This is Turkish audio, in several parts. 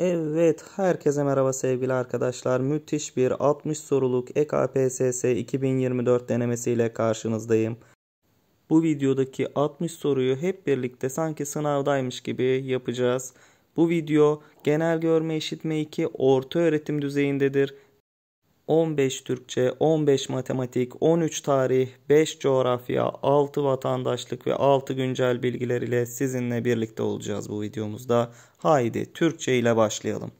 Evet, herkese merhaba sevgili arkadaşlar. Müthiş bir 60 soruluk EKPSS 2024 denemesiyle karşınızdayım. Bu videodaki 60 soruyu hep birlikte sanki sınavdaymış gibi yapacağız. Bu video genel görme işitme 2 orta öğretim düzeyindedir 15 Türkçe, 15 matematik, 13 tarih, 5 coğrafya, 6 vatandaşlık ve 6 güncel bilgiler ile sizinle birlikte olacağız bu videomuzda. Haydi Türkçe ile başlayalım.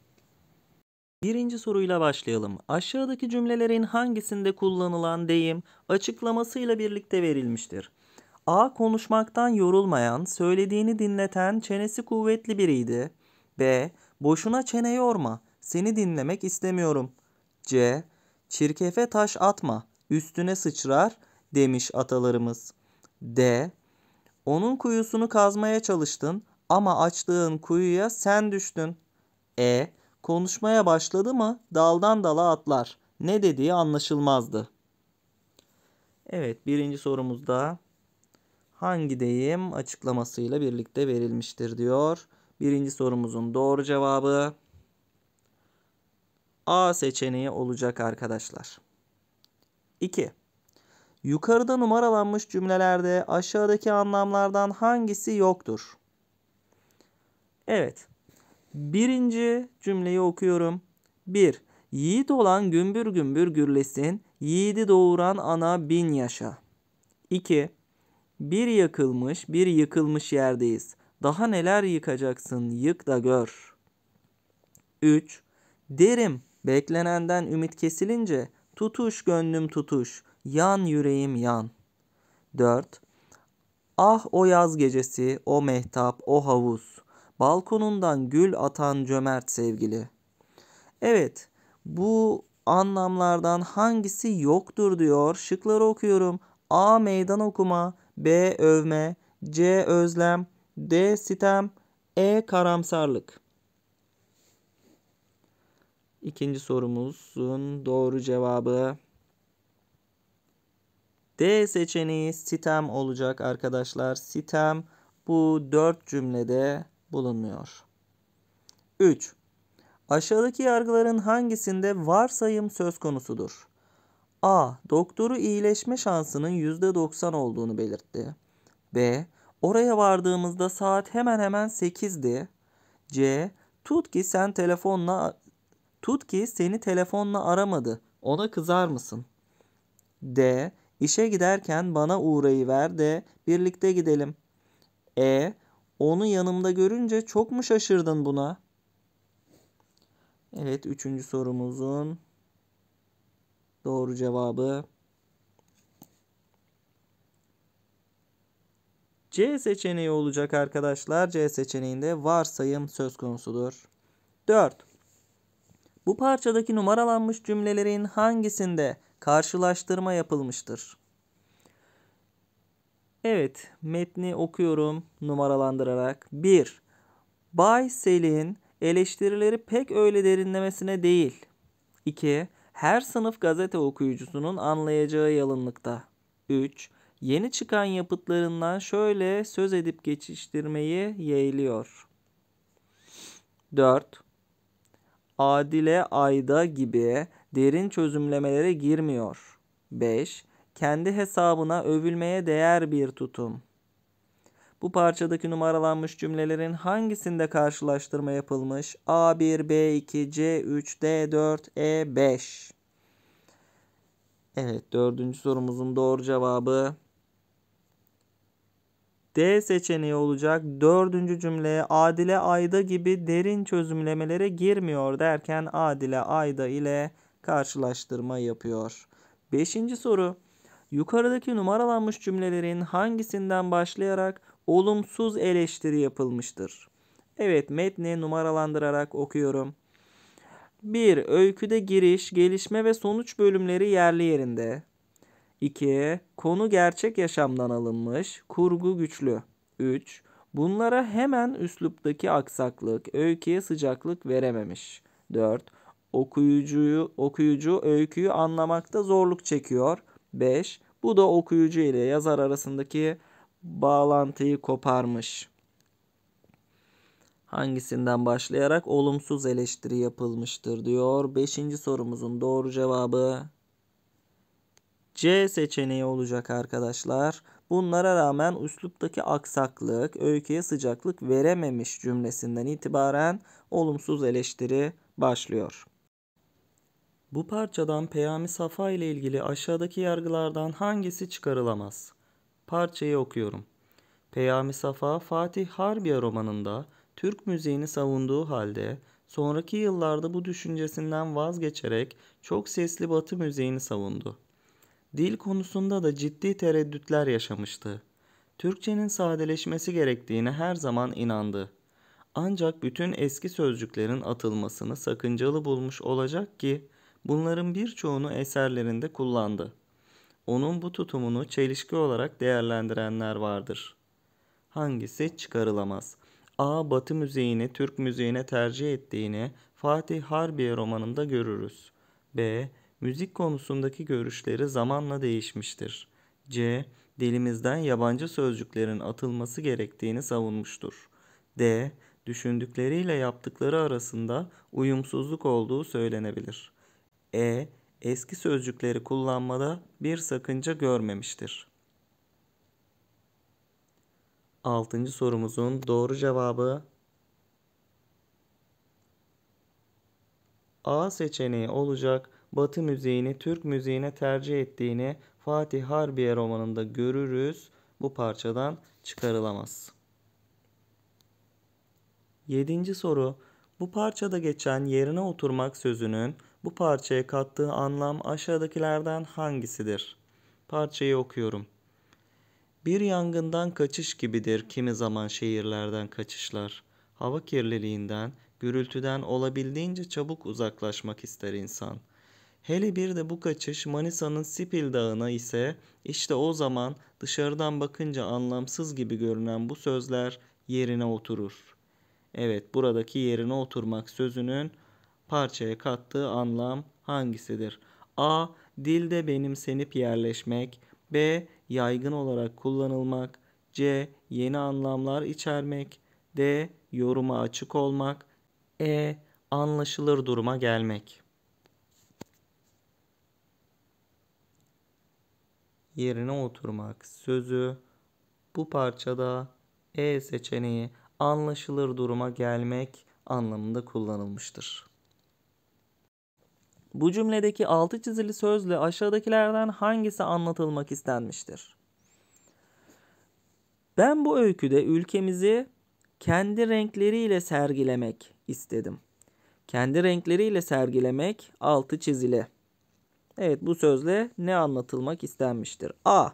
Birinci soruyla başlayalım. Aşağıdaki cümlelerin hangisinde kullanılan deyim açıklamasıyla birlikte verilmiştir? A. Konuşmaktan yorulmayan, söylediğini dinleten, çenesi kuvvetli biriydi. B. Boşuna çene yorma, seni dinlemek istemiyorum. C. Çirkefe taş atma, üstüne sıçrar demiş atalarımız. D. Onun kuyusunu kazmaya çalıştın ama açtığın kuyuya sen düştün. E. Konuşmaya başladı mı daldan dala atlar. Ne dediği anlaşılmazdı. Evet birinci sorumuzda hangi deyim açıklamasıyla birlikte verilmiştir diyor. Birinci sorumuzun doğru cevabı A seçeneği olacak arkadaşlar. 2. Yukarıda numaralanmış cümlelerde aşağıdaki anlamlardan hangisi yoktur? Evet. Birinci cümleyi okuyorum. 1. Yiğit olan gümbür gümbür gürlesin, yiğidi doğuran ana bin yaşa. 2. Bir yakılmış, bir yıkılmış yerdeyiz. Daha neler yıkacaksın, yık da gör. 3. Derim, Beklenenden ümit kesilince tutuş gönlüm tutuş, yan yüreğim yan. 4. Ah o yaz gecesi, o mehtap, o havuz. Balkonundan gül atan cömert sevgili. Evet, bu anlamlardan hangisi yoktur diyor. Şıkları okuyorum. A. Meydan okuma. B. Övme. C. Özlem. D. Sitem. E. Karamsarlık. İkinci sorumuzun doğru cevabı D seçeneği sitem olacak arkadaşlar. Sitem bu dört cümlede bulunmuyor. 3. Aşağıdaki yargıların hangisinde varsayım söz konusudur? A. Doktoru iyileşme şansının %90 olduğunu belirtti. B. Oraya vardığımızda saat hemen hemen 8'di. C. Tut ki sen telefonla Tut ki seni telefonla aramadı. Ona kızar mısın? D. İşe giderken bana uğrayıver de birlikte gidelim. E. Onu yanımda görünce çok mu şaşırdın buna? Evet üçüncü sorumuzun doğru cevabı C seçeneği olacak arkadaşlar. C seçeneğinde varsayım söz konusudur. 4. Bu parçadaki numaralanmış cümlelerin hangisinde karşılaştırma yapılmıştır? Evet, metni okuyorum numaralandırarak. 1. Bay Selin eleştirileri pek öyle derinlemesine değil. 2. Her sınıf gazete okuyucusunun anlayacağı yalınlıkta. 3. Yeni çıkan yapıtlarından şöyle söz edip geçiştirmeyi yeğliyor. 4. Adile Ayda gibi derin çözümlemelere girmiyor. 5. Kendi hesabına övülmeye değer bir tutum. Bu parçadaki numaralanmış cümlelerin hangisinde karşılaştırma yapılmış? A1, B2, C3, D4, E5. Evet dördüncü sorumuzun doğru cevabı D seçeneği olacak. Dördüncü cümleye Adile Ayda gibi derin çözümlemelere girmiyor derken Adile Ayda ile karşılaştırma yapıyor. Beşinci soru. Yukarıdaki numaralanmış cümlelerin hangisinden başlayarak olumsuz eleştiri yapılmıştır? Evet metni numaralandırarak okuyorum. 1. Öyküde giriş, gelişme ve sonuç bölümleri yerli yerinde. 2. Konu gerçek yaşamdan alınmış, kurgu güçlü. 3. Bunlara hemen üsluptaki aksaklık, öyküye sıcaklık verememiş. 4. Okuyucuyu, okuyucu öyküyü anlamakta zorluk çekiyor. 5. Bu da okuyucu ile yazar arasındaki bağlantıyı koparmış. hangisinden başlayarak olumsuz eleştiri yapılmıştır diyor. Beşinci sorumuzun doğru cevabı C seçeneği olacak arkadaşlar. Bunlara rağmen üsluptaki aksaklık, öyküye sıcaklık verememiş cümlesinden itibaren olumsuz eleştiri başlıyor. Bu parçadan Peyami Safa ile ilgili aşağıdaki yargılardan hangisi çıkarılamaz? Parçayı okuyorum. Peyami Safa Fatih Harbiye romanında Türk müziğini savunduğu halde sonraki yıllarda bu düşüncesinden vazgeçerek çok sesli batı müziğini savundu. Dil konusunda da ciddi tereddütler yaşamıştı. Türkçenin sadeleşmesi gerektiğine her zaman inandı. Ancak bütün eski sözcüklerin atılmasını sakıncalı bulmuş olacak ki bunların birçoğunu eserlerinde kullandı. Onun bu tutumunu çelişki olarak değerlendirenler vardır. Hangisi çıkarılamaz? A. Batı müziğini Türk müziğine tercih ettiğini Fatih Harbiye romanında görürüz. B. Müzik konusundaki görüşleri zamanla değişmiştir. C. Dilimizden yabancı sözcüklerin atılması gerektiğini savunmuştur. D. Düşündükleriyle yaptıkları arasında uyumsuzluk olduğu söylenebilir. E. Eski sözcükleri kullanmada bir sakınca görmemiştir. Altıncı sorumuzun doğru cevabı A seçeneği olacak. Batı müziğini Türk müziğine tercih ettiğini Fatih Harbiye romanında görürüz. Bu parçadan çıkarılamaz. Yedinci soru. Bu parçada geçen yerine oturmak sözünün bu parçaya kattığı anlam aşağıdakilerden hangisidir? Parçayı okuyorum. Bir yangından kaçış gibidir kimi zaman şehirlerden kaçışlar. Hava kirliliğinden, gürültüden olabildiğince çabuk uzaklaşmak ister insan. Hele bir de bu kaçış Manisa'nın Sipil Dağı'na ise işte o zaman dışarıdan bakınca anlamsız gibi görünen bu sözler yerine oturur. Evet buradaki yerine oturmak sözünün parçaya kattığı anlam hangisidir? A. Dilde benimsenip yerleşmek. B. Yaygın olarak kullanılmak. C. Yeni anlamlar içermek. D. Yoruma açık olmak. E. Anlaşılır duruma gelmek. Yerine oturmak sözü bu parçada E seçeneği anlaşılır duruma gelmek anlamında kullanılmıştır. Bu cümledeki altı çizili sözle aşağıdakilerden hangisi anlatılmak istenmiştir? Ben bu öyküde ülkemizi kendi renkleriyle sergilemek istedim. Kendi renkleriyle sergilemek altı çizili. Evet bu sözle ne anlatılmak istenmiştir? A.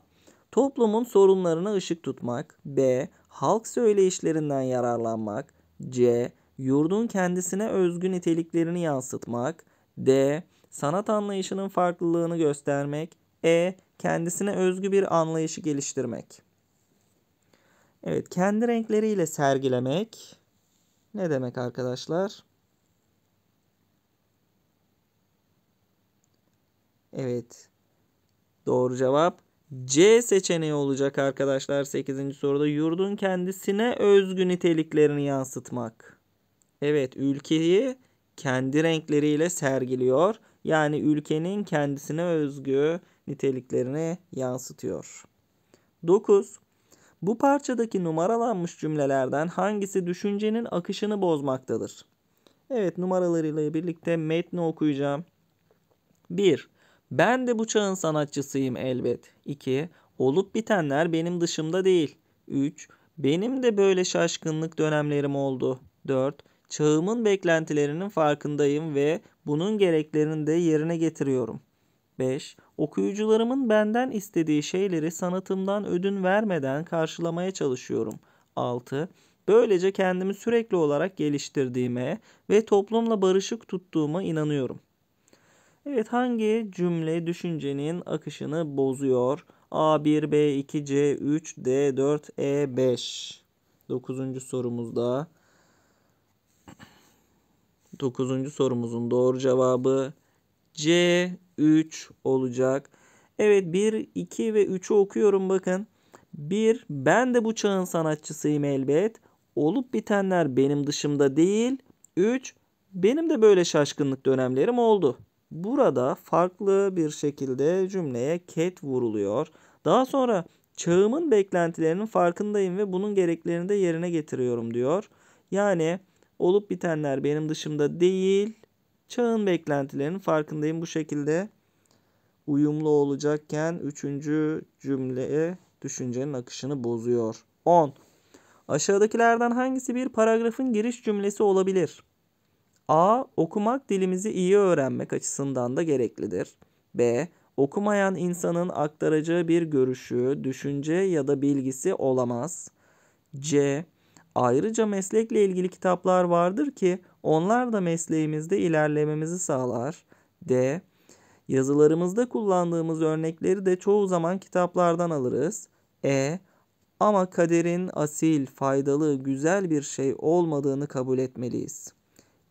Toplumun sorunlarına ışık tutmak. B. Halk söyleyişlerinden yararlanmak. C. Yurdun kendisine özgü niteliklerini yansıtmak. D. Sanat anlayışının farklılığını göstermek. E. Kendisine özgü bir anlayışı geliştirmek. Evet, kendi renkleriyle sergilemek ne demek arkadaşlar? Evet. Doğru cevap C seçeneği olacak arkadaşlar 8. soruda. Yurdun kendisine özgü niteliklerini yansıtmak. Evet, ülkeyi kendi renkleriyle sergiliyor. Yani ülkenin kendisine özgü niteliklerini yansıtıyor. 9. Bu parçadaki numaralanmış cümlelerden hangisi düşüncenin akışını bozmaktadır? Evet numaralarıyla birlikte metni okuyacağım. 1. Ben de bu çağın sanatçısıyım elbet. 2. Olup bitenler benim dışımda değil. 3. Benim de böyle şaşkınlık dönemlerim oldu. 4. Çağımın beklentilerinin farkındayım ve bunun gereklerini de yerine getiriyorum. 5. Okuyucularımın benden istediği şeyleri sanatımdan ödün vermeden karşılamaya çalışıyorum. 6. Böylece kendimi sürekli olarak geliştirdiğime ve toplumla barışık tuttuğuma inanıyorum. Evet hangi cümle düşüncenin akışını bozuyor? A1, B2, C3, D4, E5. Dokuzuncu sorumuzda. Dokuzuncu sorumuzun doğru cevabı C3 olacak. Evet 1, 2 ve 3'ü okuyorum bakın. 1. Ben de bu çağın sanatçısıyım elbet. olup bitenler benim dışımda değil. 3. Benim de böyle şaşkınlık dönemlerim oldu. Burada farklı bir şekilde cümleye ket vuruluyor. Daha sonra çağımın beklentilerinin farkındayım ve bunun gereklerini de yerine getiriyorum diyor. Yani olup bitenler benim dışımda değil, çağın beklentilerinin farkındayım bu şekilde uyumlu olacakken üçüncü cümleye düşüncenin akışını bozuyor. 10. Aşağıdakilerden hangisi bir paragrafın giriş cümlesi olabilir? A. Okumak dilimizi iyi öğrenmek açısından da gereklidir. B. Okumayan insanın aktaracağı bir görüşü, düşünce ya da bilgisi olamaz. C. Ayrıca meslekle ilgili kitaplar vardır ki onlar da mesleğimizde ilerlememizi sağlar. D. Yazılarımızda kullandığımız örnekleri de çoğu zaman kitaplardan alırız. E. Ama kaderin asil, faydalı, güzel bir şey olmadığını kabul etmeliyiz.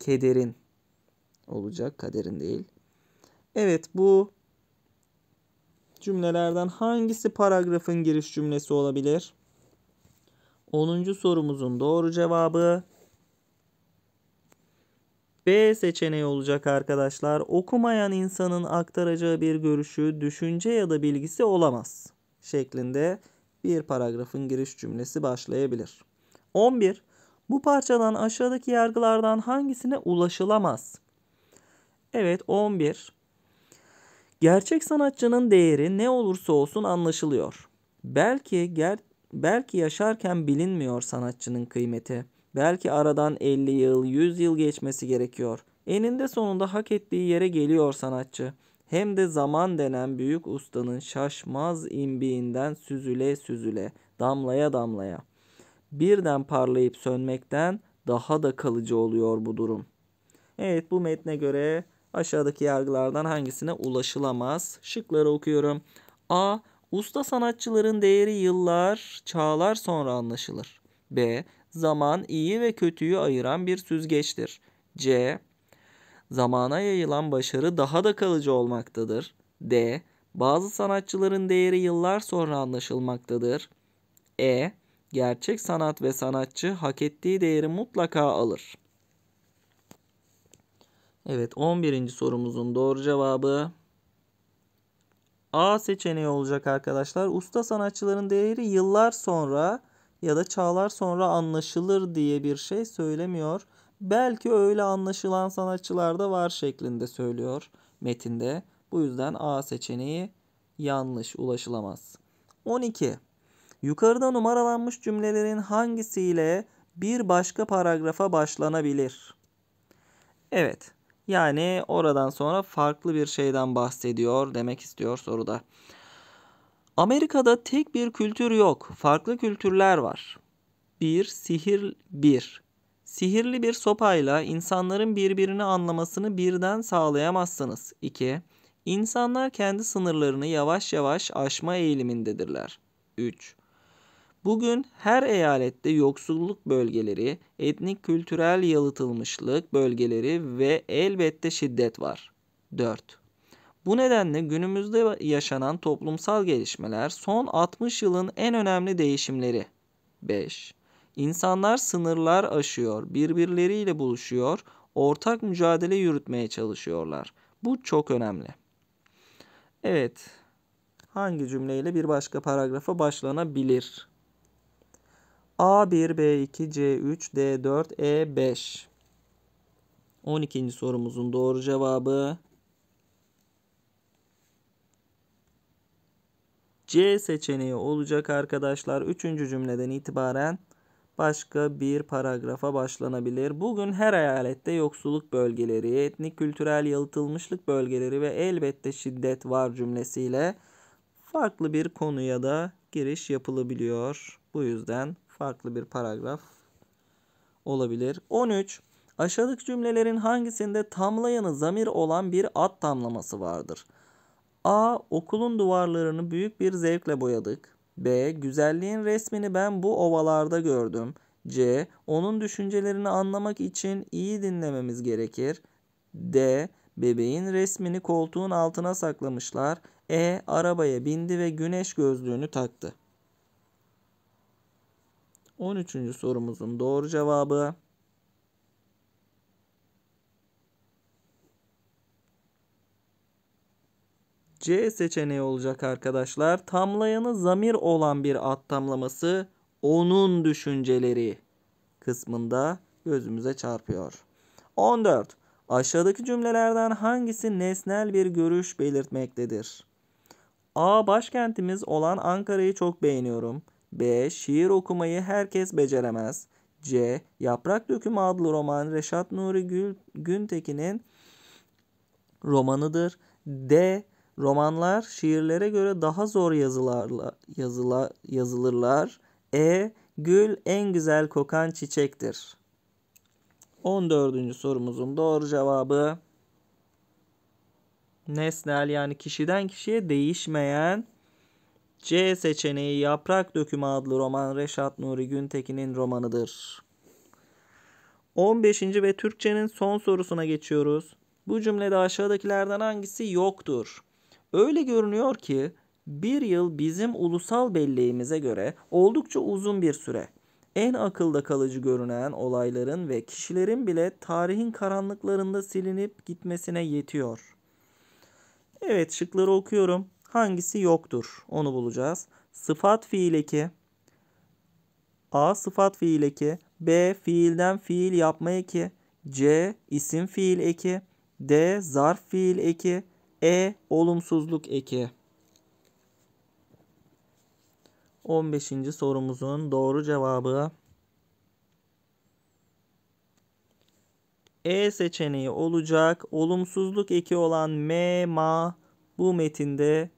Kederin olacak, kaderin değil. Evet bu cümlelerden hangisi paragrafın giriş cümlesi olabilir? 10. sorumuzun doğru cevabı B seçeneği olacak arkadaşlar. Okumayan insanın aktaracağı bir görüşü, düşünce ya da bilgisi olamaz şeklinde bir paragrafın giriş cümlesi başlayabilir. 11. Bu parçadan aşağıdaki yargılardan hangisine ulaşılamaz? Evet 11. Gerçek sanatçının değeri ne olursa olsun anlaşılıyor. Belki ger belki yaşarken bilinmiyor sanatçının kıymeti. Belki aradan 50 yıl, 100 yıl geçmesi gerekiyor. Eninde sonunda hak ettiği yere geliyor sanatçı. Hem de zaman denen büyük ustanın şaşmaz imbiğinden süzüle süzüle, damlaya damlaya. Birden parlayıp sönmekten daha da kalıcı oluyor bu durum. Evet bu metne göre aşağıdaki yargılardan hangisine ulaşılamaz? Şıkları okuyorum. A. Usta sanatçıların değeri yıllar, çağlar sonra anlaşılır. B. Zaman iyi ve kötüyü ayıran bir süzgeçtir. C. Zamana yayılan başarı daha da kalıcı olmaktadır. D. Bazı sanatçıların değeri yıllar sonra anlaşılmaktadır. E. Gerçek sanat ve sanatçı hak ettiği değeri mutlaka alır. Evet 11. sorumuzun doğru cevabı A seçeneği olacak arkadaşlar. Usta sanatçıların değeri yıllar sonra ya da çağlar sonra anlaşılır diye bir şey söylemiyor. Belki öyle anlaşılan sanatçılar da var şeklinde söylüyor metinde. Bu yüzden A seçeneği yanlış ulaşılamaz. 12. Yukarıda numaralanmış cümlelerin hangisiyle bir başka paragrafa başlanabilir? Evet. Yani oradan sonra farklı bir şeyden bahsediyor demek istiyor soruda. Amerika'da tek bir kültür yok. Farklı kültürler var. 1. Sihir 1. Sihirli bir sopayla insanların birbirini anlamasını birden sağlayamazsınız. 2. İnsanlar kendi sınırlarını yavaş yavaş aşma eğilimindedirler. 3. Bugün her eyalette yoksulluk bölgeleri, etnik kültürel yalıtılmışlık bölgeleri ve elbette şiddet var. 4. Bu nedenle günümüzde yaşanan toplumsal gelişmeler son 60 yılın en önemli değişimleri. 5. İnsanlar sınırlar aşıyor, birbirleriyle buluşuyor, ortak mücadele yürütmeye çalışıyorlar. Bu çok önemli. Evet. Hangi cümleyle bir başka paragrafa başlanabilir? A1, B2, C3, D4, E5. 12. sorumuzun doğru cevabı C seçeneği olacak arkadaşlar. Üçüncü cümleden itibaren başka bir paragrafa başlanabilir. Bugün her eyalette yoksulluk bölgeleri, etnik kültürel yalıtılmışlık bölgeleri ve elbette şiddet var cümlesiyle farklı bir konuya da giriş yapılabiliyor. Bu yüzden farklı bir paragraf olabilir. 13. Aşağıdaki cümlelerin hangisinde tamlayanı zamir olan bir ad tamlaması vardır? A. Okulun duvarlarını büyük bir zevkle boyadık. B. Güzelliğin resmini ben bu ovalarda gördüm. C. Onun düşüncelerini anlamak için iyi dinlememiz gerekir. D. Bebeğin resmini koltuğun altına saklamışlar. E. Arabaya bindi ve güneş gözlüğünü taktı. 13. sorumuzun doğru cevabı C seçeneği olacak arkadaşlar. Tamlayanı zamir olan bir ad tamlaması onun düşünceleri kısmında gözümüze çarpıyor. 14. Aşağıdaki cümlelerden hangisi nesnel bir görüş belirtmektedir? A. Başkentimiz olan Ankara'yı çok beğeniyorum. B. Şiir okumayı herkes beceremez. C. Yaprak Dökümü adlı roman Reşat Nuri Gül, Güntekin'in romanıdır. D. Romanlar şiirlere göre daha zor yazılarla, yazıla, yazılırlar. E. Gül en güzel kokan çiçektir. 14. sorumuzun doğru cevabı nesnel yani kişiden kişiye değişmeyen C seçeneği Yaprak Dökümü adlı roman Reşat Nuri Güntekin'in romanıdır. 15. ve Türkçenin son sorusuna geçiyoruz. Bu cümlede aşağıdakilerden hangisi yoktur? Öyle görünüyor ki bir yıl bizim ulusal belleğimize göre oldukça uzun bir süre. En akılda kalıcı görünen olayların ve kişilerin bile tarihin karanlıklarında silinip gitmesine yetiyor. Evet şıkları okuyorum. Hangisi yoktur? Onu bulacağız. Sıfat fiil eki. A. Sıfat fiil eki. B. Fiilden fiil yapma eki. C. isim fiil eki. D. Zarf fiil eki. E. Olumsuzluk eki. 15. sorumuzun doğru cevabı E seçeneği olacak. Olumsuzluk eki olan me, ma bu metinde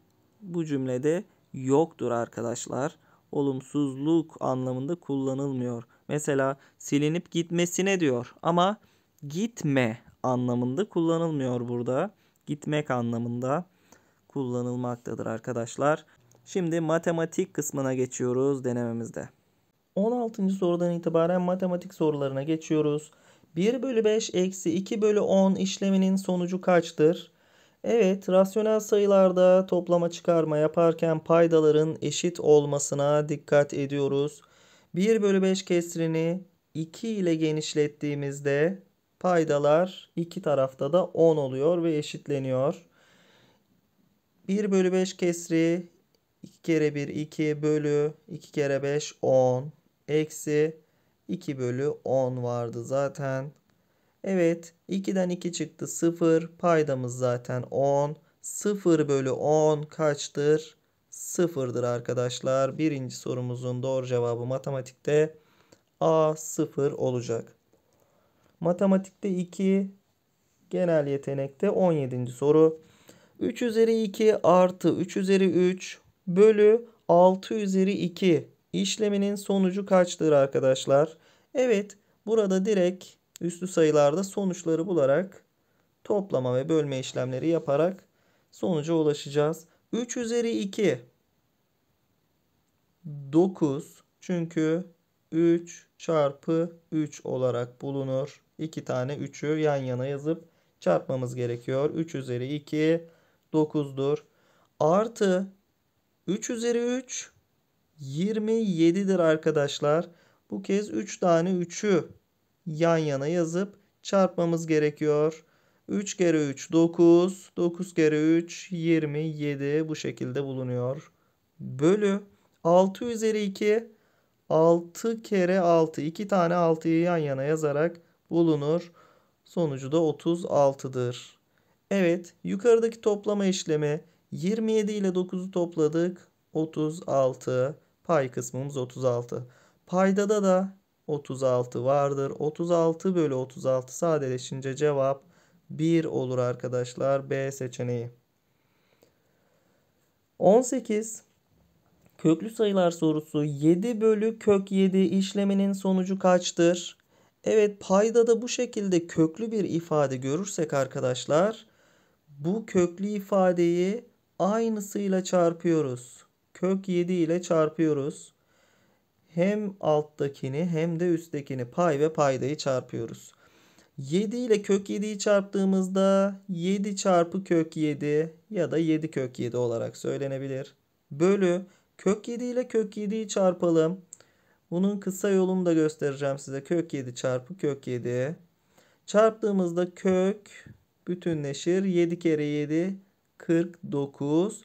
bu cümlede yoktur arkadaşlar. Olumsuzluk anlamında kullanılmıyor. Mesela silinip gitmesine diyor ama gitme anlamında kullanılmıyor burada. Gitmek anlamında kullanılmaktadır arkadaşlar. Şimdi matematik kısmına geçiyoruz denememizde. 16. sorudan itibaren matematik sorularına geçiyoruz. 1 bölü 5 eksi 2 bölü 10 işleminin sonucu kaçtır? Evet, rasyonel sayılarda toplama çıkarma yaparken paydaların eşit olmasına dikkat ediyoruz. 1 bölü 5 kesrini 2 ile genişlettiğimizde paydalar iki tarafta da 10 oluyor ve eşitleniyor. 1 bölü 5 kesri 2 kere 1 2 bölü 2 kere 5 10 eksi 2 bölü 10 vardı zaten. Evet 2'den 2 çıktı 0 paydamız zaten 10. 0 bölü 10 kaçtır? 0'dır arkadaşlar. Birinci sorumuzun doğru cevabı matematikte A 0 olacak. Matematikte 2 genel yetenekte 17. soru. 3 üzeri 2 artı 3 üzeri 3 bölü 6 üzeri 2 işleminin sonucu kaçtır arkadaşlar? Evet burada direkt üslü sayılarda sonuçları bularak toplama ve bölme işlemleri yaparak sonuca ulaşacağız. 3 üzeri 2 9 çünkü 3 çarpı 3 olarak bulunur. 2 tane 3'ü yan yana yazıp çarpmamız gerekiyor. 3 üzeri 2 9'dur. Artı 3 üzeri 3 27'dir arkadaşlar. Bu kez 3 tane 3'ü yan yana yazıp çarpmamız gerekiyor. 3 kere 3 9, 9 kere 3 27 bu şekilde bulunuyor. Bölü 6 üzeri 2 6 kere 6 2 tane 6'yı yan yana yazarak bulunur. Sonucu da 36'dır. Evet yukarıdaki toplama işlemi 27 ile 9'u topladık. 36 pay kısmımız 36. Paydada da 36 vardır. 36 bölü 36 sadeleşince cevap 1 olur arkadaşlar. B seçeneği. 18. Köklü sayılar sorusu 7 bölü kök 7 işleminin sonucu kaçtır? Evet payda da bu şekilde köklü bir ifade görürsek arkadaşlar bu köklü ifadeyi aynısıyla çarpıyoruz. Kök 7 ile çarpıyoruz hem alttakini hem de üsttekini pay ve paydayı çarpıyoruz. 7 ile kök 7'yi çarptığımızda 7 çarpı kök 7 ya da 7 kök 7 olarak söylenebilir. Bölü kök 7 ile kök 7'yi çarpalım. Bunun kısa yolunu da göstereceğim size. Kök 7 çarpı kök 7. Çarptığımızda kök bütünleşir. 7 kere 7 49.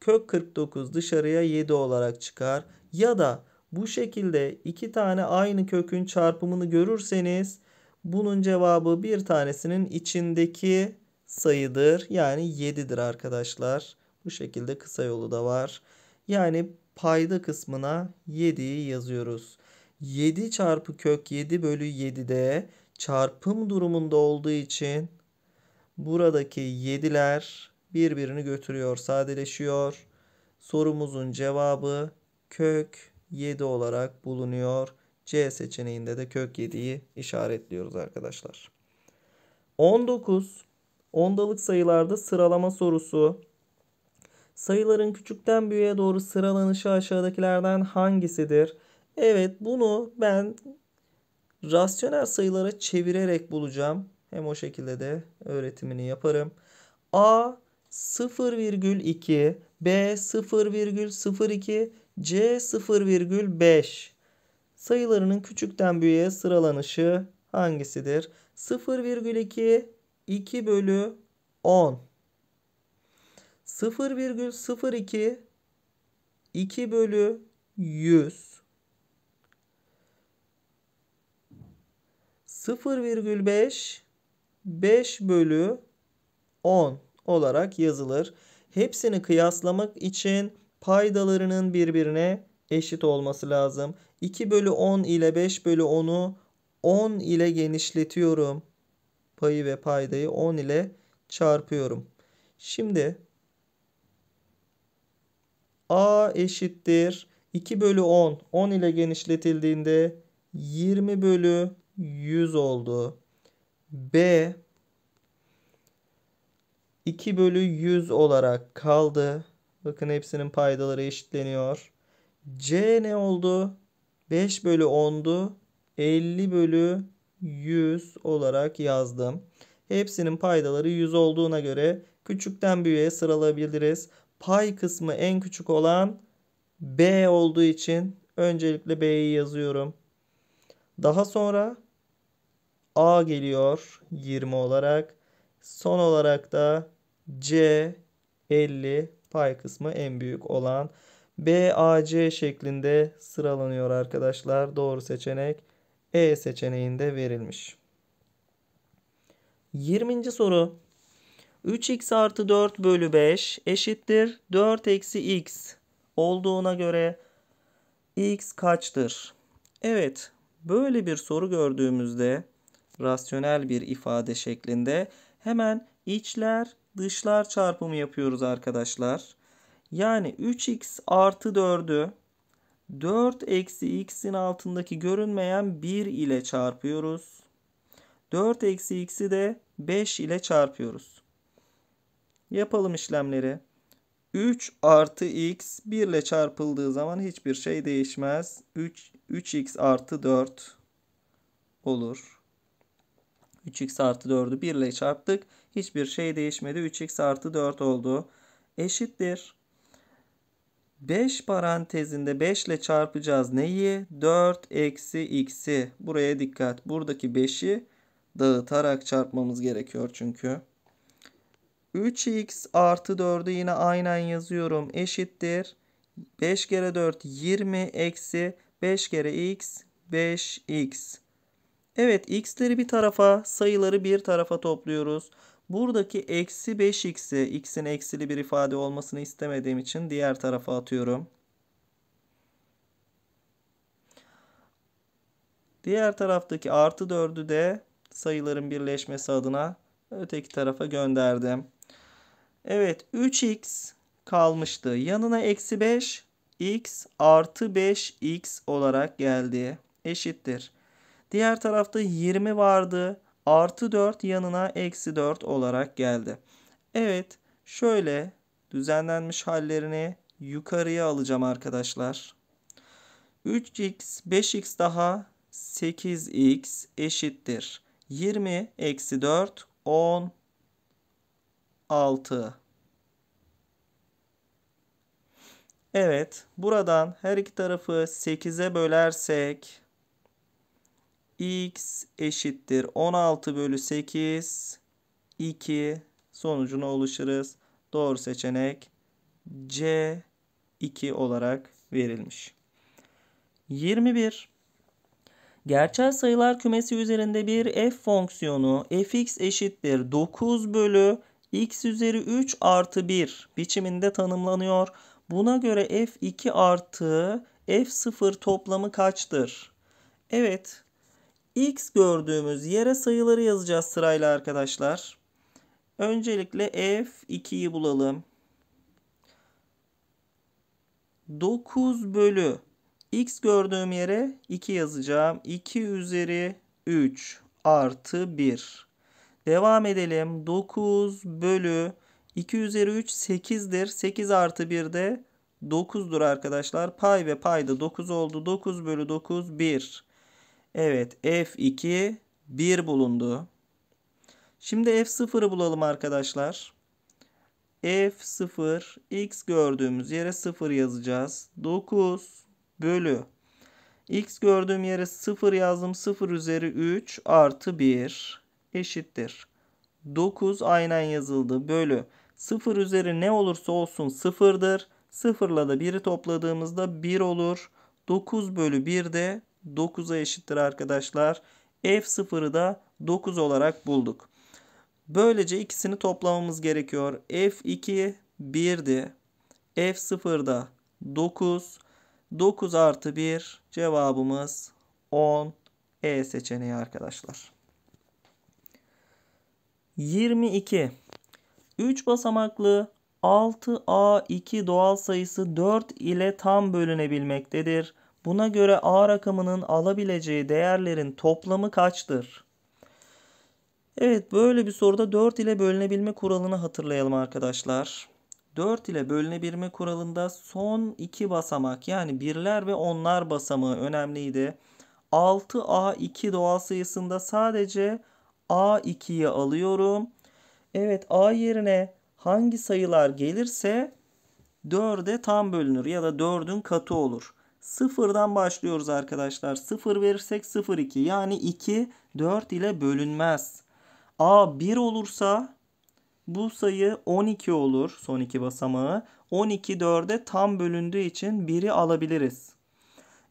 Kök 49 dışarıya 7 olarak çıkar. Ya da bu şekilde iki tane aynı kökün çarpımını görürseniz bunun cevabı bir tanesinin içindeki sayıdır. Yani 7'dir arkadaşlar. Bu şekilde kısa yolu da var. Yani payda kısmına 7'yi yazıyoruz. 7 çarpı kök 7 bölü 7'de çarpım durumunda olduğu için buradaki 7'ler birbirini götürüyor, sadeleşiyor. Sorumuzun cevabı kök 7 olarak bulunuyor. C seçeneğinde de kök 7'yi işaretliyoruz arkadaşlar. 19. Ondalık sayılarda sıralama sorusu. Sayıların küçükten büyüğe doğru sıralanışı aşağıdakilerden hangisidir? Evet bunu ben rasyonel sayılara çevirerek bulacağım. Hem o şekilde de öğretimini yaparım. A 0,2, B 0,02, C 0,5. Sayılarının küçükten büyüğe sıralanışı hangisidir? 0,2 2 bölü 10. 0,02 2 bölü 100 0,5 5 bölü 10 olarak yazılır. Hepsini kıyaslamak için paydalarının birbirine eşit olması lazım. 2 bölü 10 ile 5 bölü 10'u 10 ile genişletiyorum. Payı ve paydayı 10 ile çarpıyorum. Şimdi A eşittir 2 bölü 10. 10 ile genişletildiğinde 20 bölü 100 oldu. B 2 bölü 100 olarak kaldı. Bakın hepsinin paydaları eşitleniyor. C ne oldu? 5 bölü 10'du. 50 bölü 100 olarak yazdım. Hepsinin paydaları 100 olduğuna göre küçükten büyüğe sıralayabiliriz. Pay kısmı en küçük olan B olduğu için öncelikle B'yi yazıyorum. Daha sonra A geliyor 20 olarak. Son olarak da C 50 pay kısmı en büyük olan B, A, C şeklinde sıralanıyor arkadaşlar. Doğru seçenek E seçeneğinde verilmiş. 20. soru. 3x artı 4 bölü 5 eşittir 4 eksi x olduğuna göre x kaçtır? Evet böyle bir soru gördüğümüzde rasyonel bir ifade şeklinde hemen içler dışlar çarpımı yapıyoruz arkadaşlar. Yani 3x artı 4'ü 4 eksi x'in altındaki görünmeyen 1 ile çarpıyoruz. 4 eksi x'i de 5 ile çarpıyoruz. Yapalım işlemleri. 3 artı x 1 ile çarpıldığı zaman hiçbir şey değişmez. 3, 3x artı 4 olur. 3x artı 4'ü 1 ile çarptık. Hiçbir şey değişmedi. 3x artı 4 oldu. Eşittir. 5 parantezinde 5 ile çarpacağız neyi? 4 eksi x'i. Buraya dikkat. Buradaki 5'i dağıtarak çarpmamız gerekiyor çünkü. 3x artı 4'ü yine aynen yazıyorum. Eşittir. 5 kere 4 20 eksi 5 kere x 5x. Evet x'leri bir tarafa sayıları bir tarafa topluyoruz. Buradaki eksi 5x'i x'in eksili bir ifade olmasını istemediğim için diğer tarafa atıyorum. Diğer taraftaki artı 4'ü de sayıların birleşmesi adına öteki tarafa gönderdim. Evet 3x kalmıştı. Yanına eksi 5 x artı 5x olarak geldi. Eşittir. Diğer tarafta 20 vardı. Artı 4 yanına eksi 4 olarak geldi. Evet şöyle düzenlenmiş hallerini yukarıya alacağım arkadaşlar. 3x 5x daha 8x eşittir. 20 eksi 4 10 6. Evet, buradan her iki tarafı 8'e bölersek x eşittir 16 bölü 8 2 sonucuna oluşuruz. Doğru seçenek C 2 olarak verilmiş. 21. Gerçel sayılar kümesi üzerinde bir f fonksiyonu fx eşittir 9 bölü x üzeri 3 artı 1 biçiminde tanımlanıyor. Buna göre f2 artı f0 toplamı kaçtır? Evet. X gördüğümüz yere sayıları yazacağız sırayla arkadaşlar. Öncelikle f2'yi bulalım. 9 bölü x gördüğüm yere 2 yazacağım. 2 üzeri 3 artı 1. Devam edelim. 9 bölü 2 üzeri 3 8'dir. 8 artı 1 de 9'dur arkadaşlar. Pay ve payda 9 oldu. 9 bölü 9 1. Evet F2 1 bulundu. Şimdi F0'ı bulalım arkadaşlar. F0 x gördüğümüz yere 0 yazacağız. 9 bölü x gördüğüm yere 0 yazdım. 0 üzeri 3 artı 1 eşittir. 9 aynen yazıldı. Bölü 0 üzeri ne olursa olsun 0'dır. 0 ile de 1'i topladığımızda 1 olur. 9 bölü 1 de 9'a eşittir arkadaşlar. F0'ı da 9 olarak bulduk. Böylece ikisini toplamamız gerekiyor. F2 1'di. F0 da 9. 9 artı 1 cevabımız 10 E seçeneği arkadaşlar. 22. 3 basamaklı 6A2 doğal sayısı 4 ile tam bölünebilmektedir. Buna göre A rakamının alabileceği değerlerin toplamı kaçtır? Evet böyle bir soruda 4 ile bölünebilme kuralını hatırlayalım arkadaşlar. 4 ile bölünebilme kuralında son iki basamak yani birler ve onlar basamağı önemliydi. 6A2 doğal sayısında sadece A2'yi alıyorum. Evet A yerine hangi sayılar gelirse 4'e tam bölünür ya da 4'ün katı olur. Sıfırdan başlıyoruz arkadaşlar. 0 verirsek 0,2 yani 2 4 ile bölünmez. A 1 olursa bu sayı 12 olur son iki basamağı. 12 4'e tam bölündüğü için 1'i alabiliriz.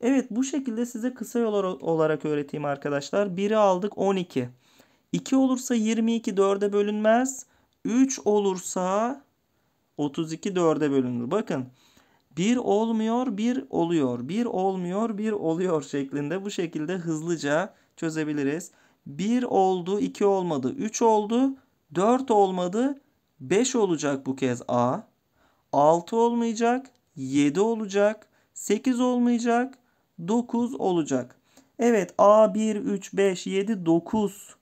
Evet bu şekilde size kısa yol olarak öğreteyim arkadaşlar. 1'i aldık 12. 2 olursa 22 4'e bölünmez. 3 olursa 32 4'e bölünür. Bakın 1 olmuyor 1 oluyor. 1 olmuyor 1 oluyor şeklinde bu şekilde hızlıca çözebiliriz. 1 oldu 2 olmadı 3 oldu 4 olmadı 5 olacak bu kez A. 6 olmayacak 7 olacak 8 olmayacak 9 olacak. Evet A 1 3 5 7 9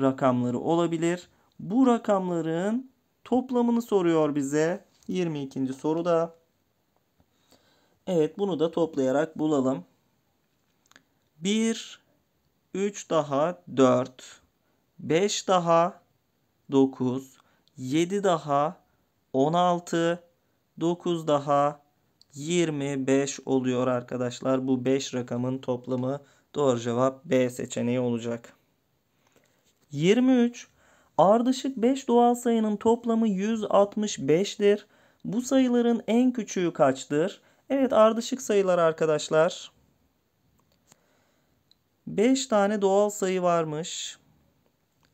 rakamları olabilir. Bu rakamların toplamını soruyor bize 22. soruda. Evet bunu da toplayarak bulalım. 1 3 daha 4 5 daha 9 7 daha 16 9 daha 25 oluyor arkadaşlar. Bu 5 rakamın toplamı doğru cevap B seçeneği olacak. 23 ardışık 5 doğal sayının toplamı 165'tir. Bu sayıların en küçüğü kaçtır? Evet ardışık sayılar arkadaşlar. 5 tane doğal sayı varmış.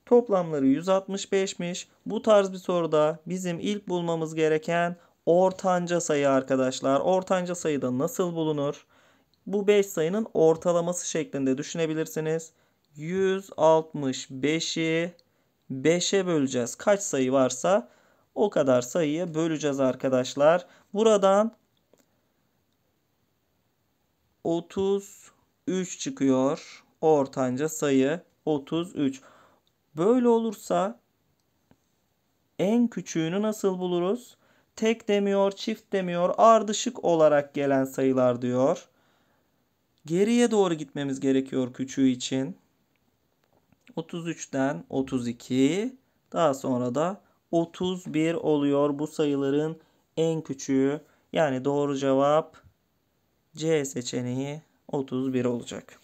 Toplamları 165'miş. Bu tarz bir soruda bizim ilk bulmamız gereken ortanca sayı arkadaşlar. Ortanca sayıda nasıl bulunur? Bu 5 sayının ortalaması şeklinde düşünebilirsiniz. 165'i 5'e böleceğiz. Kaç sayı varsa o kadar sayıya böleceğiz arkadaşlar. Buradan 33 çıkıyor. Ortanca sayı 33. Böyle olursa en küçüğünü nasıl buluruz? Tek demiyor, çift demiyor, ardışık olarak gelen sayılar diyor. Geriye doğru gitmemiz gerekiyor küçüğü için. 33'ten 32, daha sonra da 31 oluyor bu sayıların en küçüğü. Yani doğru cevap C seçeneği 31 olacak.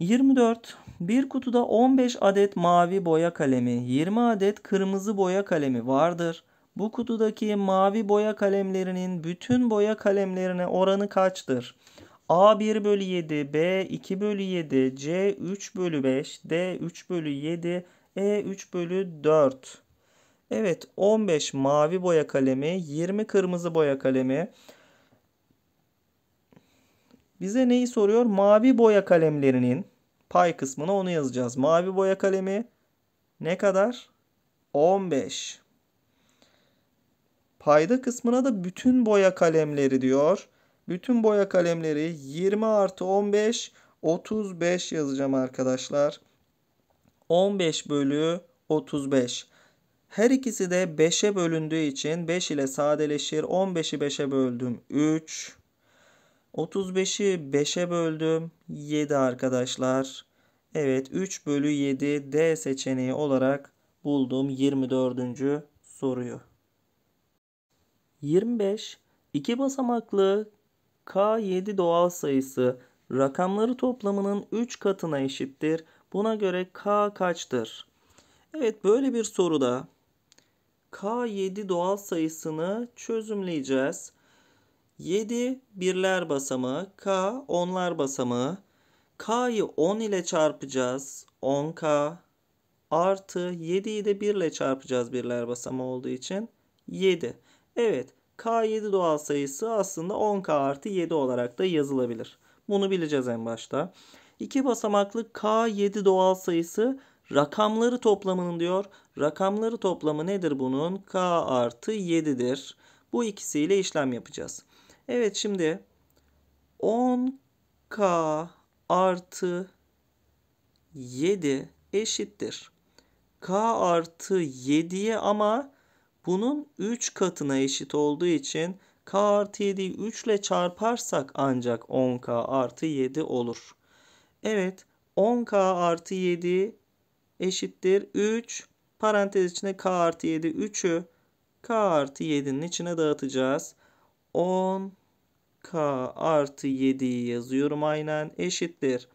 24. Bir kutuda 15 adet mavi boya kalemi, 20 adet kırmızı boya kalemi vardır. Bu kutudaki mavi boya kalemlerinin bütün boya kalemlerine oranı kaçtır? A 1 bölü 7, B 2 bölü 7, C 3 bölü 5, D 3 bölü 7, E 3 bölü 4. Evet 15 mavi boya kalemi, 20 kırmızı boya kalemi. Bize neyi soruyor? Mavi boya kalemlerinin pay kısmına onu yazacağız. Mavi boya kalemi ne kadar? 15. Payda kısmına da bütün boya kalemleri diyor. Bütün boya kalemleri 20 artı 15 35 yazacağım arkadaşlar. 15 bölü 35. Her ikisi de 5'e bölündüğü için 5 ile sadeleşir. 15'i 5'e böldüm 3. 35'i 5'e böldüm 7 arkadaşlar. Evet 3 bölü 7 D seçeneği olarak buldum 24. soruyu. 25. İki basamaklı K7 doğal sayısı rakamları toplamının 3 katına eşittir. Buna göre K kaçtır? Evet böyle bir soruda K7 doğal sayısını çözümleyeceğiz. 7 birler basamağı, K onlar basamağı. K'yı 10 ile çarpacağız. 10K artı 7'yi de 1 ile çarpacağız birler basamağı olduğu için. 7. Evet K7 doğal sayısı aslında 10K artı 7 olarak da yazılabilir. Bunu bileceğiz en başta. İki basamaklı K7 doğal sayısı rakamları toplamının diyor. Rakamları toplamı nedir bunun? K artı 7'dir. Bu ikisiyle işlem yapacağız. Evet şimdi 10K artı 7 eşittir. K artı 7'ye ama bunun 3 katına eşit olduğu için k artı 7'yi 3 ile çarparsak ancak 10k artı 7 olur. Evet 10k artı 7 eşittir 3 parantez içinde k artı 7 3'ü k artı 7'nin içine dağıtacağız. 10 k artı 7'yi yazıyorum aynen eşittir.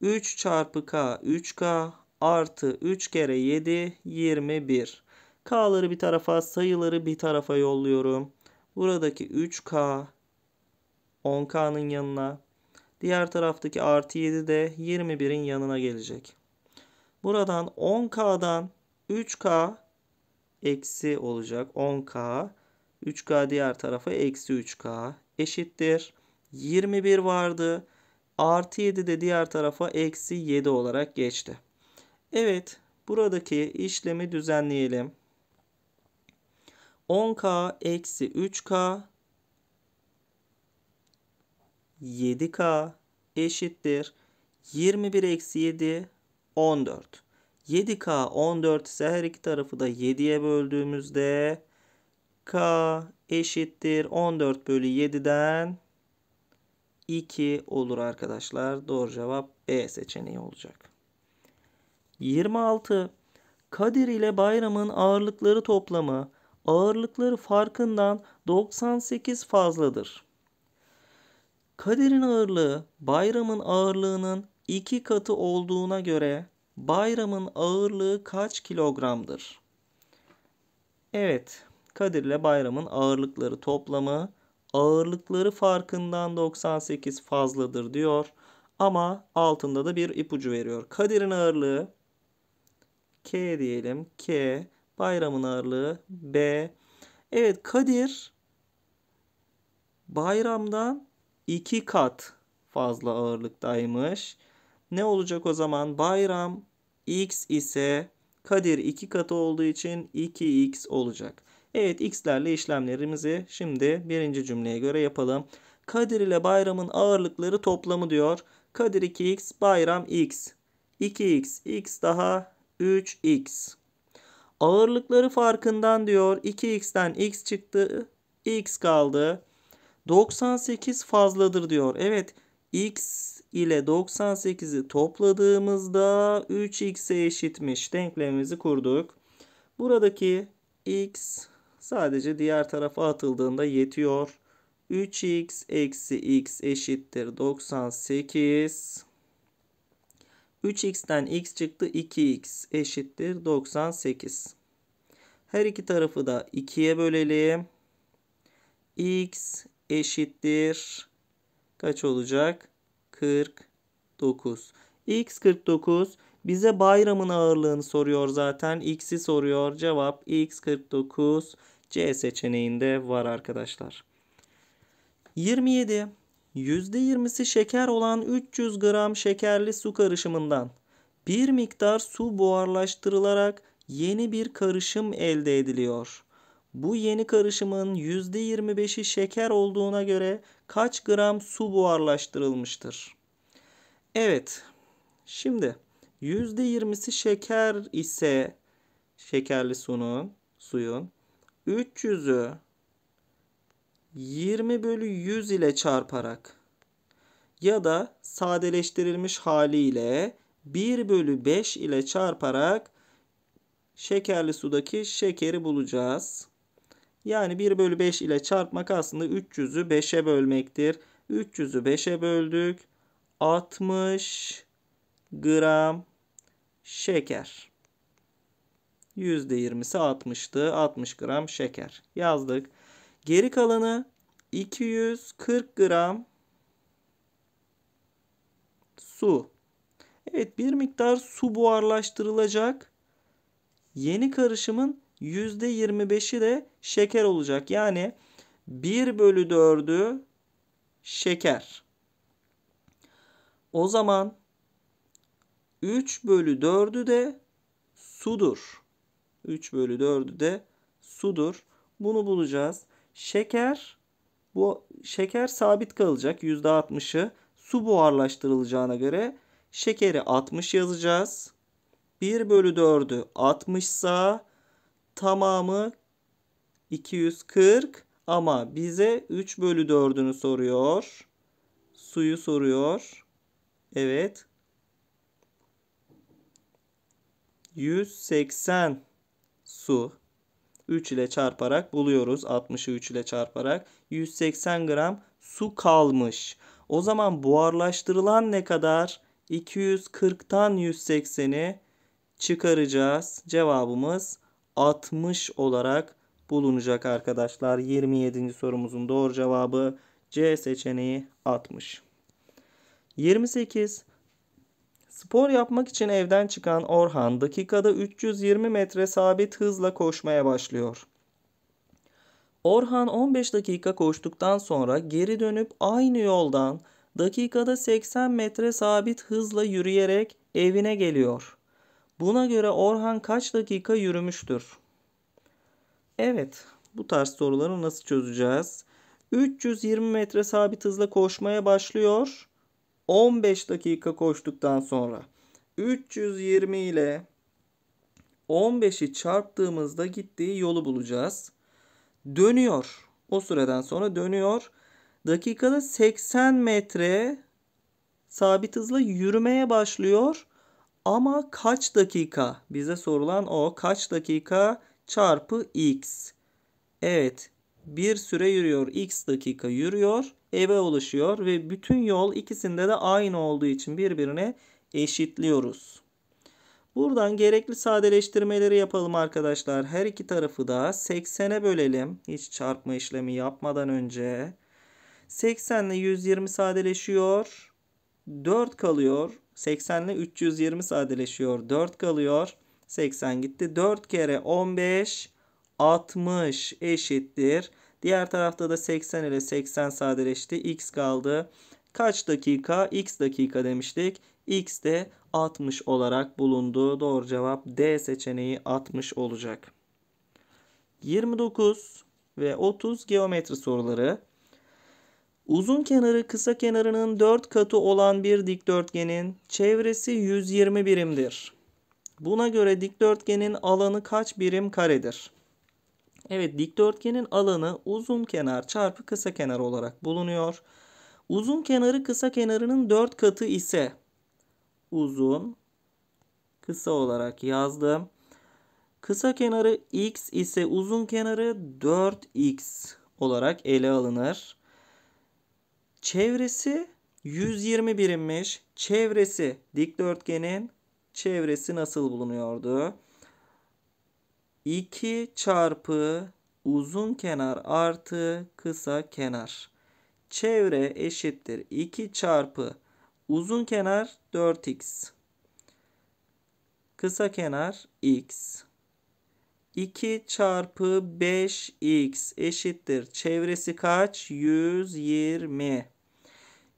3 çarpı k 3k artı 3 kere 7 21. K'ları bir tarafa, sayıları bir tarafa yolluyorum. Buradaki 3K 10K'nın yanına. Diğer taraftaki artı 7 de 21'in yanına gelecek. Buradan 10K'dan 3K eksi olacak. 10K 3K diğer tarafa eksi 3K eşittir. 21 vardı. Artı 7 de diğer tarafa eksi 7 olarak geçti. Evet buradaki işlemi düzenleyelim. 10K eksi 3K 7K eşittir. 21 eksi 7 14. 7K 14 ise her iki tarafı da 7'ye böldüğümüzde K eşittir 14 bölü 7'den 2 olur arkadaşlar. Doğru cevap E seçeneği olacak. 26. Kadir ile Bayram'ın ağırlıkları toplamı ağırlıkları farkından 98 fazladır. Kadir'in ağırlığı bayramın ağırlığının iki katı olduğuna göre bayramın ağırlığı kaç kilogramdır? Evet, Kadir ile bayramın ağırlıkları toplamı ağırlıkları farkından 98 fazladır diyor. Ama altında da bir ipucu veriyor. Kadir'in ağırlığı K diyelim. K Bayramın ağırlığı B. Evet Kadir bayramdan iki kat fazla ağırlıktaymış. Ne olacak o zaman? Bayram x ise Kadir iki katı olduğu için 2x olacak. Evet x'lerle işlemlerimizi şimdi birinci cümleye göre yapalım. Kadir ile bayramın ağırlıkları toplamı diyor. Kadir 2x, bayram x. 2x, x daha 3x. Ağırlıkları farkından diyor 2x'ten x çıktı. x kaldı. 98 fazladır diyor. Evet x ile 98'i topladığımızda 3x'e eşitmiş. Denklemimizi kurduk. Buradaki x Sadece diğer tarafa atıldığında yetiyor. 3x eksi x eşittir 98. 3x'ten x çıktı 2x eşittir 98. Her iki tarafı da 2'ye bölelim. x eşittir kaç olacak? 49. x 49 bize bayramın ağırlığını soruyor zaten. X'i soruyor. Cevap X 49 C seçeneğinde var arkadaşlar. 27. %20'si şeker olan 300 gram şekerli su karışımından bir miktar su buharlaştırılarak yeni bir karışım elde ediliyor. Bu yeni karışımın %25'i şeker olduğuna göre kaç gram su buharlaştırılmıştır? Evet. Şimdi %20'si şeker ise şekerli sunun, suyun 300'ü 20 bölü 100 ile çarparak ya da sadeleştirilmiş haliyle 1 bölü 5 ile çarparak şekerli sudaki şekeri bulacağız. Yani 1 bölü 5 ile çarpmak aslında 300'ü 5'e bölmektir. 300'ü 5'e böldük. 60 gram şeker. %20'si 60'tı. 60 gram şeker. Yazdık. Geri kalanı 240 gram su. Evet bir miktar su buharlaştırılacak. Yeni karışımın %25'i de şeker olacak. Yani 1 bölü 4'ü şeker. O zaman 3 bölü 4'ü de sudur. 3 bölü 4'ü de sudur. Bunu bulacağız. Şeker bu şeker sabit kalacak %60'ı. Su buharlaştırılacağına göre şekeri 60 yazacağız. 1 bölü 4'ü 60 sa tamamı 240 ama bize 3 bölü 4'ünü soruyor. Suyu soruyor. Evet. 180 su 3 ile çarparak buluyoruz. 60'ı 3 ile çarparak 180 gram su kalmış. O zaman buharlaştırılan ne kadar? 240'tan 180'i çıkaracağız. Cevabımız 60 olarak bulunacak arkadaşlar. 27. sorumuzun doğru cevabı C seçeneği 60. 28. Spor yapmak için evden çıkan Orhan dakikada 320 metre sabit hızla koşmaya başlıyor. Orhan 15 dakika koştuktan sonra geri dönüp aynı yoldan dakikada 80 metre sabit hızla yürüyerek evine geliyor. Buna göre Orhan kaç dakika yürümüştür? Evet, bu tarz soruları nasıl çözeceğiz? 320 metre sabit hızla koşmaya başlıyor. 15 dakika koştuktan sonra 320 ile 15'i çarptığımızda gittiği yolu bulacağız. Dönüyor. O süreden sonra dönüyor. Dakikada 80 metre sabit hızla yürümeye başlıyor. Ama kaç dakika? Bize sorulan o. Kaç dakika çarpı x. Evet. Bir süre yürüyor. X dakika yürüyor eve ulaşıyor ve bütün yol ikisinde de aynı olduğu için birbirine eşitliyoruz. Buradan gerekli sadeleştirmeleri yapalım arkadaşlar. Her iki tarafı da 80'e bölelim. Hiç çarpma işlemi yapmadan önce. 80 ile 120 sadeleşiyor. 4 kalıyor. 80 ile 320 sadeleşiyor. 4 kalıyor. 80 gitti. 4 kere 15 60 eşittir. Diğer tarafta da 80 ile 80 sadeleşti. X kaldı. Kaç dakika? X dakika demiştik. X de 60 olarak bulundu. Doğru cevap D seçeneği 60 olacak. 29 ve 30 geometri soruları. Uzun kenarı kısa kenarının 4 katı olan bir dikdörtgenin çevresi 120 birimdir. Buna göre dikdörtgenin alanı kaç birim karedir? Evet dikdörtgenin alanı uzun kenar çarpı kısa kenar olarak bulunuyor. Uzun kenarı kısa kenarının 4 katı ise uzun kısa olarak yazdım. Kısa kenarı x ise uzun kenarı 4x olarak ele alınır. Çevresi 120 birimmiş. Çevresi dikdörtgenin çevresi nasıl bulunuyordu? 2 çarpı uzun kenar artı kısa kenar. Çevre eşittir 2 çarpı uzun kenar 4x. Kısa kenar x. 2 çarpı 5x eşittir. Çevresi kaç? 120.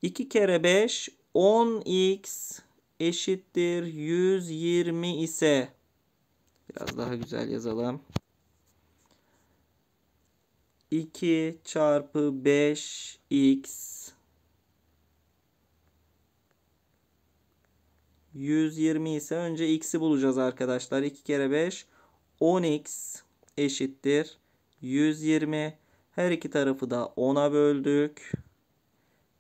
2 kere 5 10x eşittir 120 ise biraz daha güzel yazalım. 2 çarpı 5x 120 ise önce x'i bulacağız arkadaşlar. 2 kere 5 10x eşittir 120. Her iki tarafı da 10'a böldük.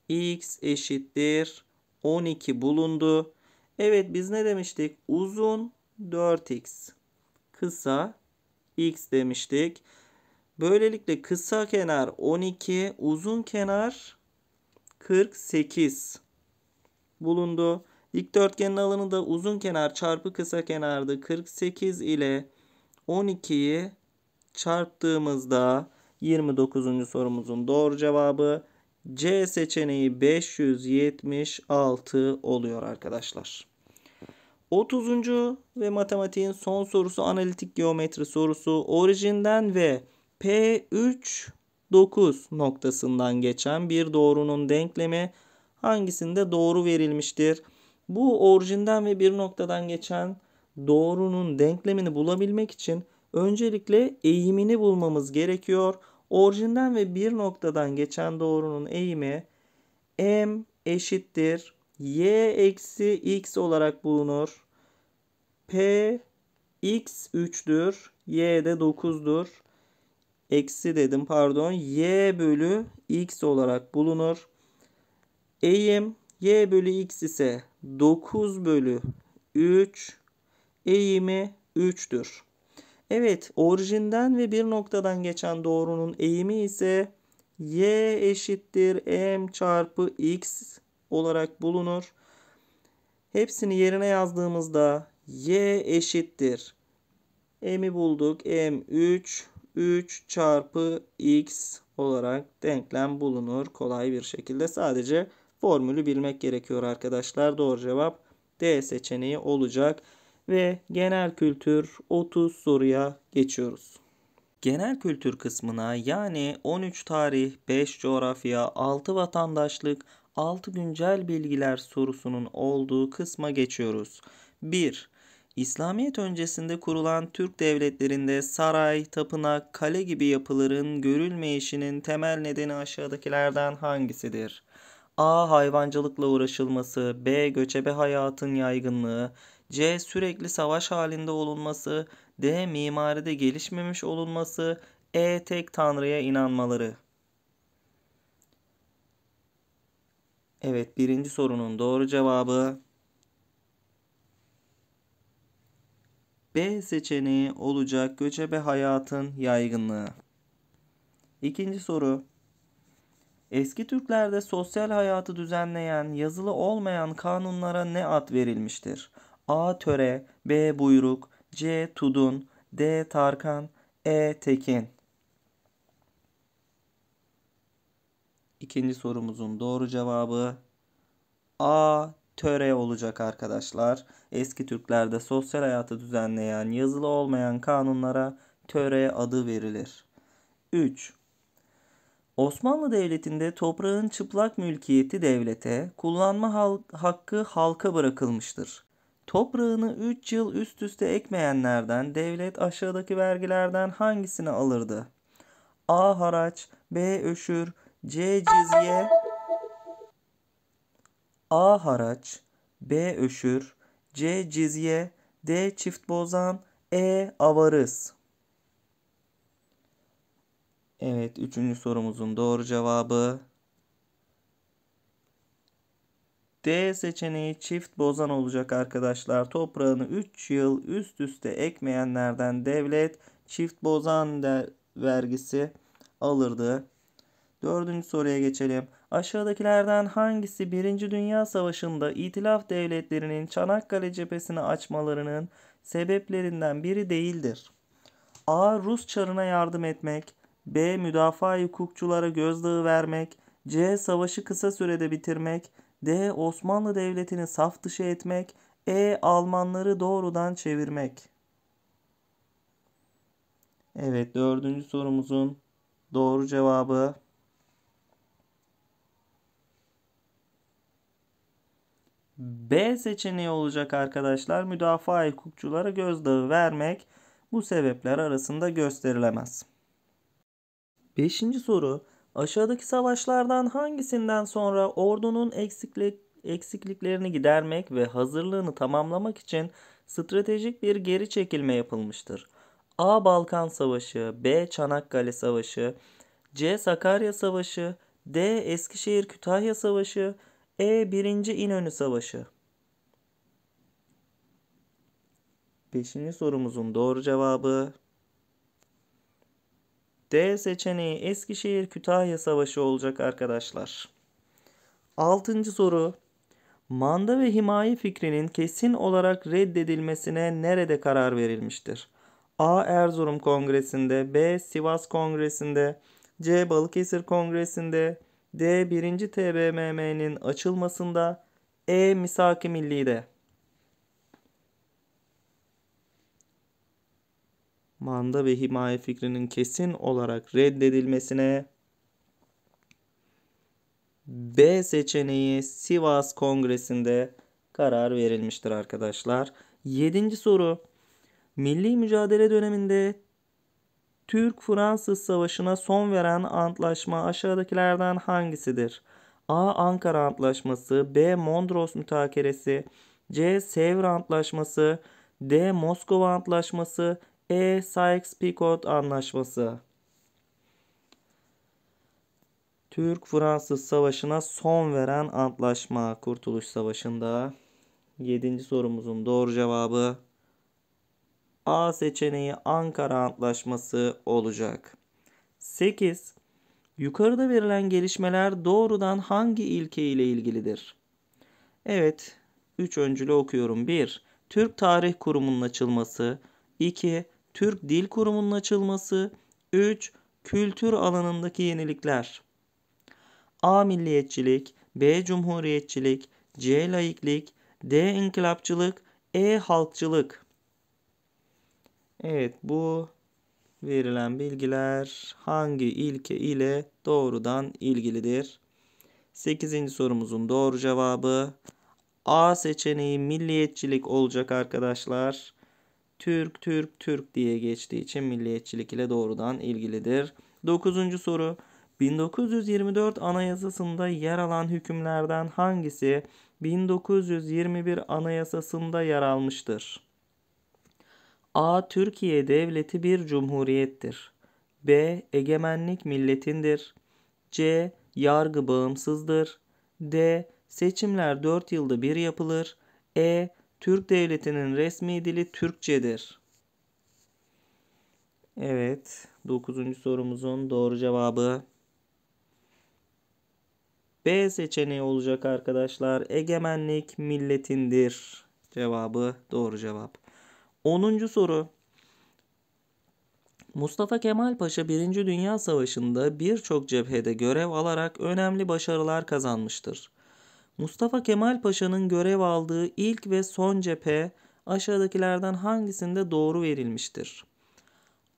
x eşittir 12 bulundu. Evet biz ne demiştik? Uzun 4x. Kısa x demiştik. Böylelikle kısa kenar 12, uzun kenar 48 bulundu. Dikdörtgenin alanı da uzun kenar çarpı kısa kenardı. 48 ile 12'yi çarptığımızda 29. sorumuzun doğru cevabı C seçeneği 576 oluyor arkadaşlar. 30. ve matematiğin son sorusu analitik geometri sorusu orijinden ve P3 9 noktasından geçen bir doğrunun denklemi hangisinde doğru verilmiştir? Bu orijinden ve bir noktadan geçen doğrunun denklemini bulabilmek için öncelikle eğimini bulmamız gerekiyor. Orijinden ve bir noktadan geçen doğrunun eğimi m eşittir y eksi x olarak bulunur. P x 3'dür. Y de 9'dur. Eksi dedim pardon. Y bölü x olarak bulunur. Eğim y bölü x ise 9 bölü 3 eğimi 3'tür. Evet orijinden ve bir noktadan geçen doğrunun eğimi ise y eşittir m çarpı x olarak bulunur. Hepsini yerine yazdığımızda y eşittir. m'i bulduk. m 3 3 çarpı x olarak denklem bulunur kolay bir şekilde. Sadece formülü bilmek gerekiyor arkadaşlar. Doğru cevap D seçeneği olacak. Ve genel kültür 30 soruya geçiyoruz. Genel kültür kısmına yani 13 tarih, 5 coğrafya, 6 vatandaşlık, 6 güncel bilgiler sorusunun olduğu kısma geçiyoruz. 1. İslamiyet öncesinde kurulan Türk devletlerinde saray, tapınak, kale gibi yapıların görülmeyişinin temel nedeni aşağıdakilerden hangisidir? A. Hayvancılıkla uğraşılması. B. Göçebe hayatın yaygınlığı. C. Sürekli savaş halinde olunması. D. Mimaride gelişmemiş olunması. E. Tek tanrıya inanmaları. Evet birinci sorunun doğru cevabı B seçeneği olacak göçebe hayatın yaygınlığı. İkinci soru. Eski Türklerde sosyal hayatı düzenleyen yazılı olmayan kanunlara ne ad verilmiştir? A. Töre B. Buyruk C. Tudun D. Tarkan E. Tekin İkinci sorumuzun doğru cevabı A. Töre olacak arkadaşlar. Eski Türklerde sosyal hayatı düzenleyen yazılı olmayan kanunlara töre adı verilir. 3. Osmanlı Devleti'nde toprağın çıplak mülkiyeti devlete, kullanma hakkı halka bırakılmıştır. Toprağını 3 yıl üst üste ekmeyenlerden devlet aşağıdaki vergilerden hangisini alırdı? A. Haraç B. Öşür C. Cizye A. Haraç B. Öşür C. Cizye D. Çift bozan E. Avarız Evet, üçüncü sorumuzun doğru cevabı D seçeneği çift bozan olacak arkadaşlar. Toprağını 3 yıl üst üste ekmeyenlerden devlet çift bozan vergisi alırdı. Dördüncü soruya geçelim. Aşağıdakilerden hangisi 1. Dünya Savaşı'nda İtilaf devletlerinin Çanakkale cephesini açmalarının sebeplerinden biri değildir? A. Rus çarına yardım etmek. B. Müdafaa hukukçulara gözdağı vermek. C. Savaşı kısa sürede bitirmek. D. Osmanlı Devleti'ni saf dışı etmek. E. Almanları doğrudan çevirmek. Evet dördüncü sorumuzun doğru cevabı B seçeneği olacak arkadaşlar. Müdafaa hukukçulara gözdağı vermek bu sebepler arasında gösterilemez. Beşinci soru. Aşağıdaki savaşlardan hangisinden sonra ordunun eksiklik, eksikliklerini gidermek ve hazırlığını tamamlamak için stratejik bir geri çekilme yapılmıştır? A. Balkan Savaşı B. Çanakkale Savaşı C. Sakarya Savaşı D. Eskişehir Kütahya Savaşı E. 1. İnönü Savaşı Beşinci sorumuzun doğru cevabı D seçeneği Eskişehir Kütahya Savaşı olacak arkadaşlar. Altıncı soru. Manda ve himaye fikrinin kesin olarak reddedilmesine nerede karar verilmiştir? A. Erzurum Kongresi'nde B. Sivas Kongresi'nde C. Balıkesir Kongresi'nde D. 1. TBMM'nin açılmasında E. Misak-ı Milli'de manda ve himaye fikrinin kesin olarak reddedilmesine B seçeneği Sivas Kongresi'nde karar verilmiştir arkadaşlar. Yedinci soru. Milli mücadele döneminde Türk-Fransız Savaşı'na son veren antlaşma aşağıdakilerden hangisidir? A. Ankara Antlaşması B. Mondros Mütakeresi C. Sevr Antlaşması D. Moskova Antlaşması E. Sykes-Picot Anlaşması Türk-Fransız Savaşı'na son veren antlaşma Kurtuluş Savaşı'nda. Yedinci sorumuzun doğru cevabı A seçeneği Ankara Antlaşması olacak. 8. Yukarıda verilen gelişmeler doğrudan hangi ilke ile ilgilidir? Evet, 3 öncülü okuyorum. 1. Türk Tarih Kurumu'nun açılması. 2. Türk Dil Kurumu'nun açılması. 3. Kültür alanındaki yenilikler. A. Milliyetçilik B. Cumhuriyetçilik C. Laiklik D. İnkılapçılık E. Halkçılık Evet bu verilen bilgiler hangi ilke ile doğrudan ilgilidir? 8. sorumuzun doğru cevabı A seçeneği milliyetçilik olacak arkadaşlar. Türk, Türk, Türk diye geçtiği için milliyetçilik ile doğrudan ilgilidir. 9. soru 1924 Anayasası'nda yer alan hükümlerden hangisi 1921 Anayasası'nda yer almıştır? A. Türkiye Devleti bir cumhuriyettir. B. Egemenlik milletindir. C. Yargı bağımsızdır. D. Seçimler 4 yılda bir yapılır. E. Türk Devleti'nin resmi dili Türkçedir. Evet, 9. sorumuzun doğru cevabı B seçeneği olacak arkadaşlar. Egemenlik milletindir. Cevabı doğru cevap. 10. soru. Mustafa Kemal Paşa 1. Dünya Savaşı'nda birçok cephede görev alarak önemli başarılar kazanmıştır. Mustafa Kemal Paşa'nın görev aldığı ilk ve son cephe aşağıdakilerden hangisinde doğru verilmiştir?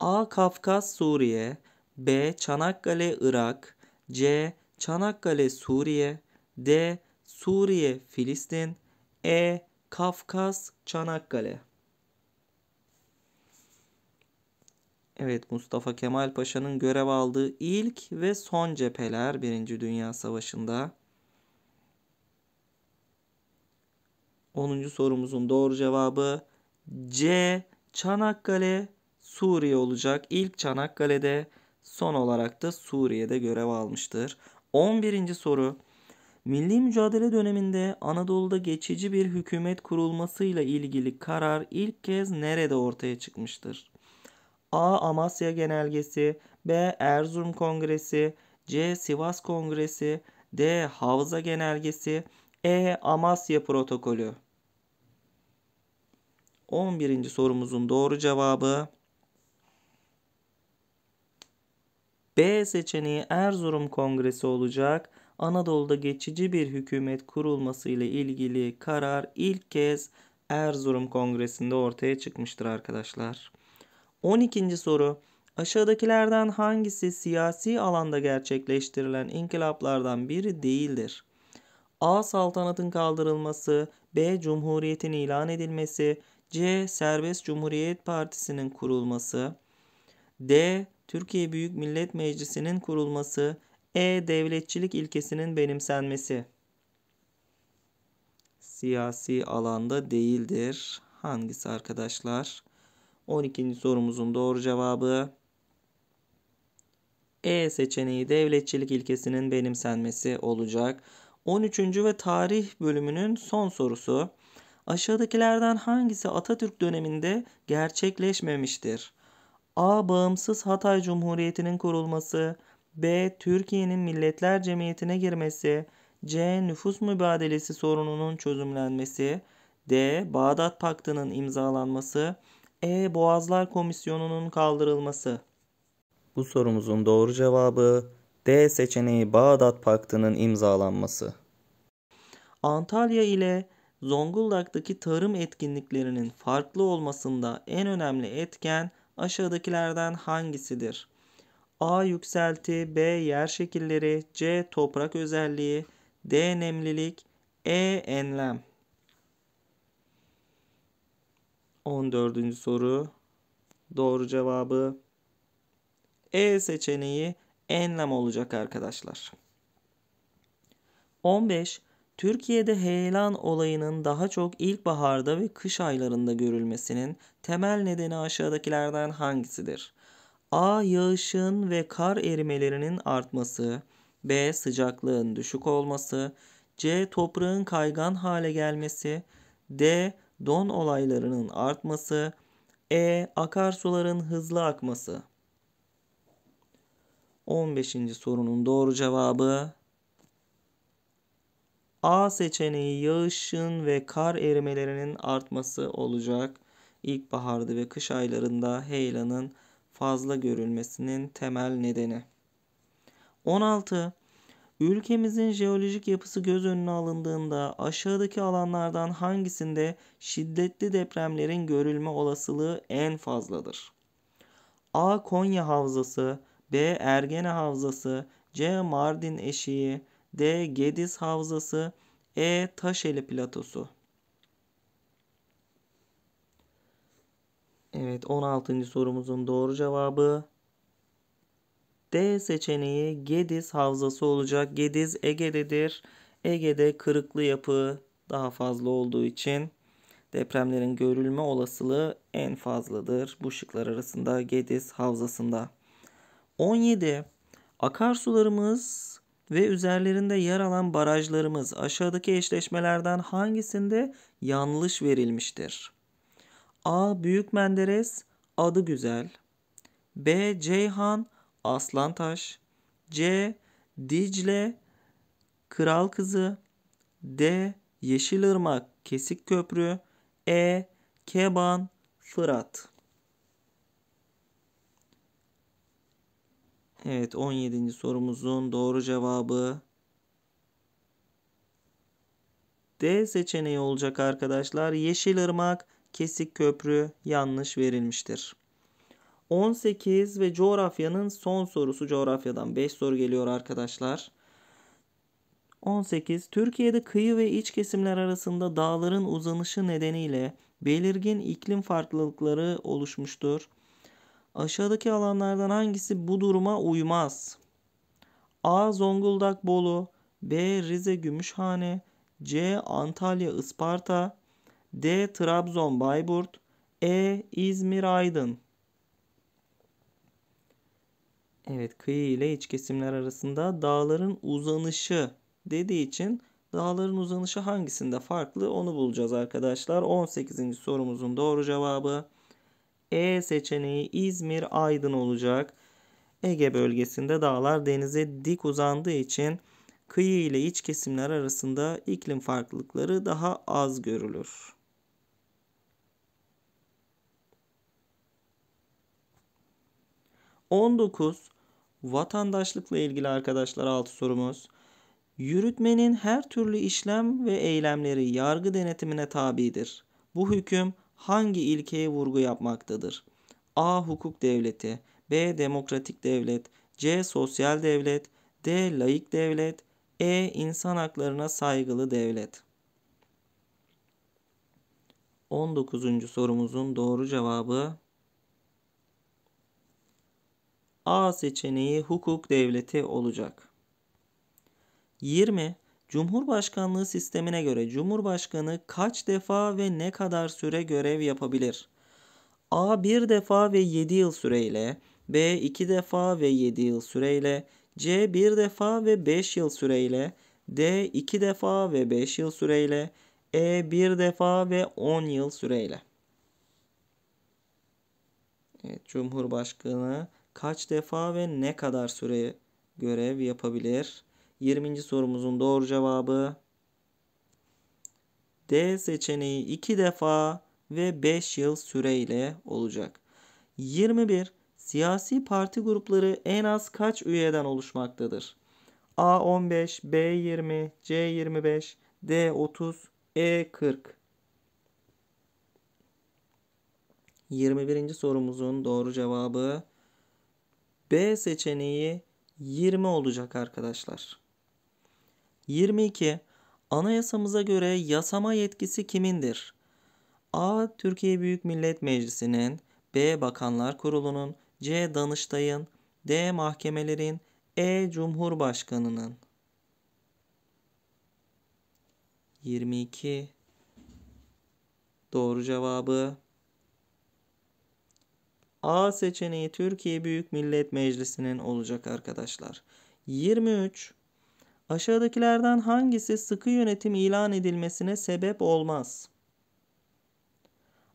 A. Kafkas Suriye B. Çanakkale Irak C. Çanakkale Suriye D. Suriye Filistin E. Kafkas Çanakkale Evet Mustafa Kemal Paşa'nın görev aldığı ilk ve son cepheler 1. Dünya Savaşı'nda. 10. sorumuzun doğru cevabı C. Çanakkale Suriye olacak. İlk Çanakkale'de son olarak da Suriye'de görev almıştır. 11. soru. Milli mücadele döneminde Anadolu'da geçici bir hükümet kurulmasıyla ilgili karar ilk kez nerede ortaya çıkmıştır? A. Amasya Genelgesi B. Erzurum Kongresi C. Sivas Kongresi D. Havza Genelgesi E. Amasya Protokolü 11. sorumuzun doğru cevabı B seçeneği Erzurum Kongresi olacak. Anadolu'da geçici bir hükümet kurulması ile ilgili karar ilk kez Erzurum Kongresi'nde ortaya çıkmıştır arkadaşlar. 12. soru. Aşağıdakilerden hangisi siyasi alanda gerçekleştirilen inkılaplardan biri değildir? A. Saltanatın kaldırılması B. Cumhuriyetin ilan edilmesi C. Serbest Cumhuriyet Partisi'nin kurulması D. Türkiye Büyük Millet Meclisi'nin kurulması E. Devletçilik ilkesinin benimsenmesi Siyasi alanda değildir. Hangisi arkadaşlar? 12. sorumuzun doğru cevabı E seçeneği devletçilik ilkesinin benimsenmesi olacak. 13. ve tarih bölümünün son sorusu. Aşağıdakilerden hangisi Atatürk döneminde gerçekleşmemiştir? A. Bağımsız Hatay Cumhuriyeti'nin kurulması B. Türkiye'nin Milletler Cemiyeti'ne girmesi C. Nüfus mübadelesi sorununun çözümlenmesi D. Bağdat Paktı'nın imzalanması E. Boğazlar Komisyonu'nun kaldırılması Bu sorumuzun doğru cevabı D seçeneği Bağdat Paktı'nın imzalanması. Antalya ile Zonguldak'taki tarım etkinliklerinin farklı olmasında en önemli etken aşağıdakilerden hangisidir? A. Yükselti B. Yer şekilleri C. Toprak özelliği D. Nemlilik E. Enlem 14. soru Doğru cevabı E seçeneği enlem olacak arkadaşlar. 15. Türkiye'de heyelan olayının daha çok ilkbaharda ve kış aylarında görülmesinin temel nedeni aşağıdakilerden hangisidir? A. Yağışın ve kar erimelerinin artması. B. Sıcaklığın düşük olması. C. Toprağın kaygan hale gelmesi. D. Don olaylarının artması. E. Akarsuların hızlı akması. 15. sorunun doğru cevabı A seçeneği yağışın ve kar erimelerinin artması olacak. İlkbaharda ve kış aylarında heyelanın fazla görülmesinin temel nedeni. 16. Ülkemizin jeolojik yapısı göz önüne alındığında aşağıdaki alanlardan hangisinde şiddetli depremlerin görülme olasılığı en fazladır? A. Konya Havzası B. Ergene Havzası C. Mardin Eşiği D. Gediz Havzası E. Taşeli Platosu Evet 16. sorumuzun doğru cevabı D seçeneği Gediz Havzası olacak. Gediz Ege'dedir. Ege'de kırıklı yapı daha fazla olduğu için depremlerin görülme olasılığı en fazladır. Bu şıklar arasında Gediz Havzası'nda. 17. Akarsularımız ve üzerlerinde yer alan barajlarımız aşağıdaki eşleşmelerden hangisinde yanlış verilmiştir? A. Büyük Menderes adı güzel. B. Ceyhan Aslantaş. C. Dicle Kral Kızı. D. Yeşilırmak Kesik Köprü. E. Keban Fırat. Evet 17. sorumuzun doğru cevabı D seçeneği olacak arkadaşlar. Yeşilırmak Kesik Köprü yanlış verilmiştir. 18 ve coğrafyanın son sorusu coğrafyadan 5 soru geliyor arkadaşlar. 18. Türkiye'de kıyı ve iç kesimler arasında dağların uzanışı nedeniyle belirgin iklim farklılıkları oluşmuştur. Aşağıdaki alanlardan hangisi bu duruma uymaz? A. Zonguldak Bolu B. Rize Gümüşhane C. Antalya Isparta D. Trabzon Bayburt E. İzmir Aydın Evet kıyı ile iç kesimler arasında dağların uzanışı dediği için dağların uzanışı hangisinde farklı onu bulacağız arkadaşlar. 18. sorumuzun doğru cevabı E seçeneği İzmir Aydın olacak. Ege bölgesinde dağlar denize dik uzandığı için kıyı ile iç kesimler arasında iklim farklılıkları daha az görülür. On dokuz vatandaşlıkla ilgili arkadaşlar altı sorumuz. Yürütmenin her türlü işlem ve eylemleri yargı denetimine tabidir. Bu hüküm hangi ilkeye vurgu yapmaktadır? A. Hukuk devleti B. Demokratik devlet C. Sosyal devlet D. Laik devlet E. insan haklarına saygılı devlet 19. sorumuzun doğru cevabı A seçeneği hukuk devleti olacak. 20. Cumhurbaşkanlığı sistemine göre Cumhurbaşkanı kaç defa ve ne kadar süre görev yapabilir? A bir defa ve 7 yıl süreyle, B 2 defa ve 7 yıl süreyle, C 1 defa ve 5 yıl süreyle, D 2 defa ve 5 yıl süreyle, E 1 defa ve 10 yıl süreyle. Evet, Cumhurbaşkanı kaç defa ve ne kadar süre görev yapabilir? 20. sorumuzun doğru cevabı D seçeneği 2 defa ve 5 yıl süreyle olacak. 21. Siyasi parti grupları en az kaç üyeden oluşmaktadır? A 15, B 20, C 25, D 30, E 40. 21. sorumuzun doğru cevabı B seçeneği 20 olacak arkadaşlar. 22. Anayasamıza göre yasama yetkisi kimindir? A. Türkiye Büyük Millet Meclisi'nin, B. Bakanlar Kurulu'nun, C. Danıştay'ın, D. Mahkemelerin, E. Cumhurbaşkanı'nın. 22 Doğru cevabı A seçeneği Türkiye Büyük Millet Meclisi'nin olacak arkadaşlar. 23 Aşağıdakilerden hangisi sıkı yönetim ilan edilmesine sebep olmaz?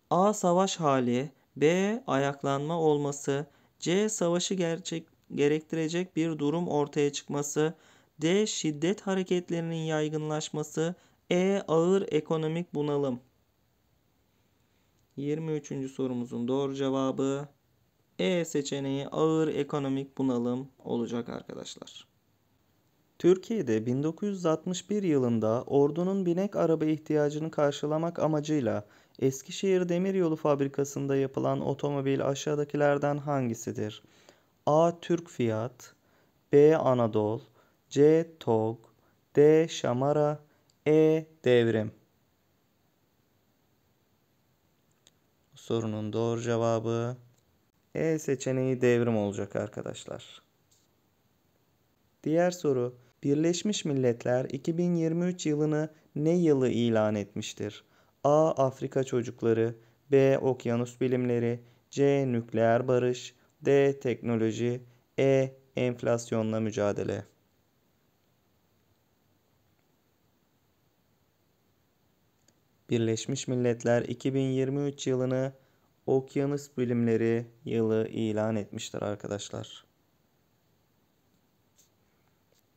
A. Savaş hali B. Ayaklanma olması C. Savaşı gerçek, gerektirecek bir durum ortaya çıkması D. Şiddet hareketlerinin yaygınlaşması E. Ağır ekonomik bunalım 23. sorumuzun doğru cevabı E seçeneği ağır ekonomik bunalım olacak arkadaşlar. Türkiye'de 1961 yılında ordunun binek araba ihtiyacını karşılamak amacıyla Eskişehir Demiryolu Fabrikası'nda yapılan otomobil aşağıdakilerden hangisidir? A. Türk Fiat B. Anadolu C. TOG D. Şamara E. Devrim Sorunun doğru cevabı E seçeneği devrim olacak arkadaşlar. Diğer soru Birleşmiş Milletler 2023 yılını ne yılı ilan etmiştir? A. Afrika çocukları B. Okyanus bilimleri C. Nükleer barış D. Teknoloji E. Enflasyonla mücadele Birleşmiş Milletler 2023 yılını Okyanus Bilimleri Yılı ilan etmiştir arkadaşlar.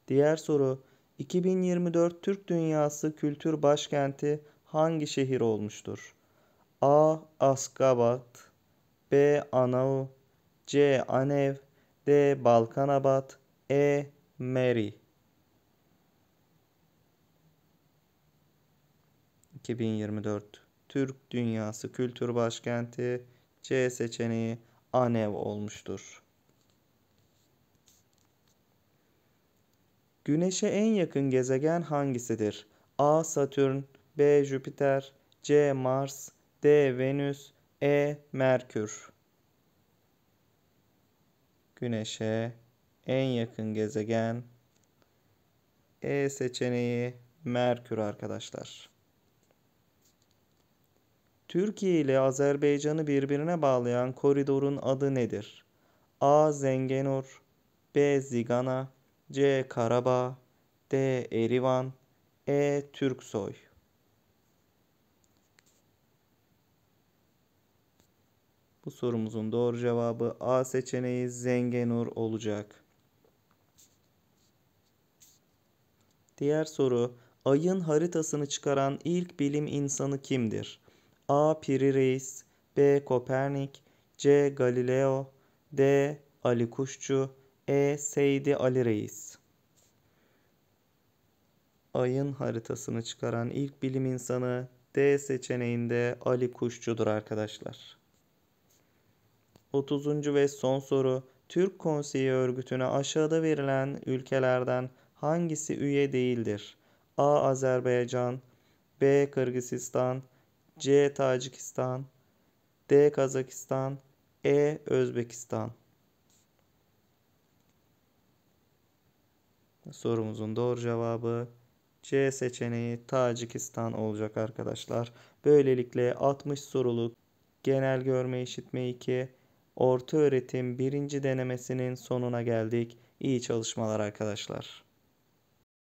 Diğer soru 2024 Türk Dünyası Kültür Başkenti hangi şehir olmuştur? A. Askabat B. Anau C. Anev D. Balkanabat E. Mary 2024 Türk Dünyası Kültür Başkenti C seçeneği Anev olmuştur. Güneş'e en yakın gezegen hangisidir? A. Satürn B. Jüpiter C. Mars D. Venüs E. Merkür Güneş'e en yakın gezegen E seçeneği Merkür arkadaşlar. Türkiye ile Azerbaycan'ı birbirine bağlayan koridorun adı nedir? A. Zengenur B. Zigana C. Karabağ D. Erivan E. Türksoy Bu sorumuzun doğru cevabı A seçeneği Zengenur olacak. Diğer soru Ayın haritasını çıkaran ilk bilim insanı kimdir? A. Piri Reis B. Kopernik C. Galileo D. Ali Kuşçu E. Seydi Ali Reis Ayın haritasını çıkaran ilk bilim insanı D seçeneğinde Ali Kuşçu'dur arkadaşlar. 30. ve son soru. Türk Konseyi örgütüne aşağıda verilen ülkelerden hangisi üye değildir? A. Azerbaycan B. Kırgızistan C. Tacikistan D. Kazakistan E. Özbekistan Sorumuzun doğru cevabı C seçeneği Tacikistan olacak arkadaşlar. Böylelikle 60 soruluk genel görme işitme 2 orta öğretim birinci denemesinin sonuna geldik. İyi çalışmalar arkadaşlar.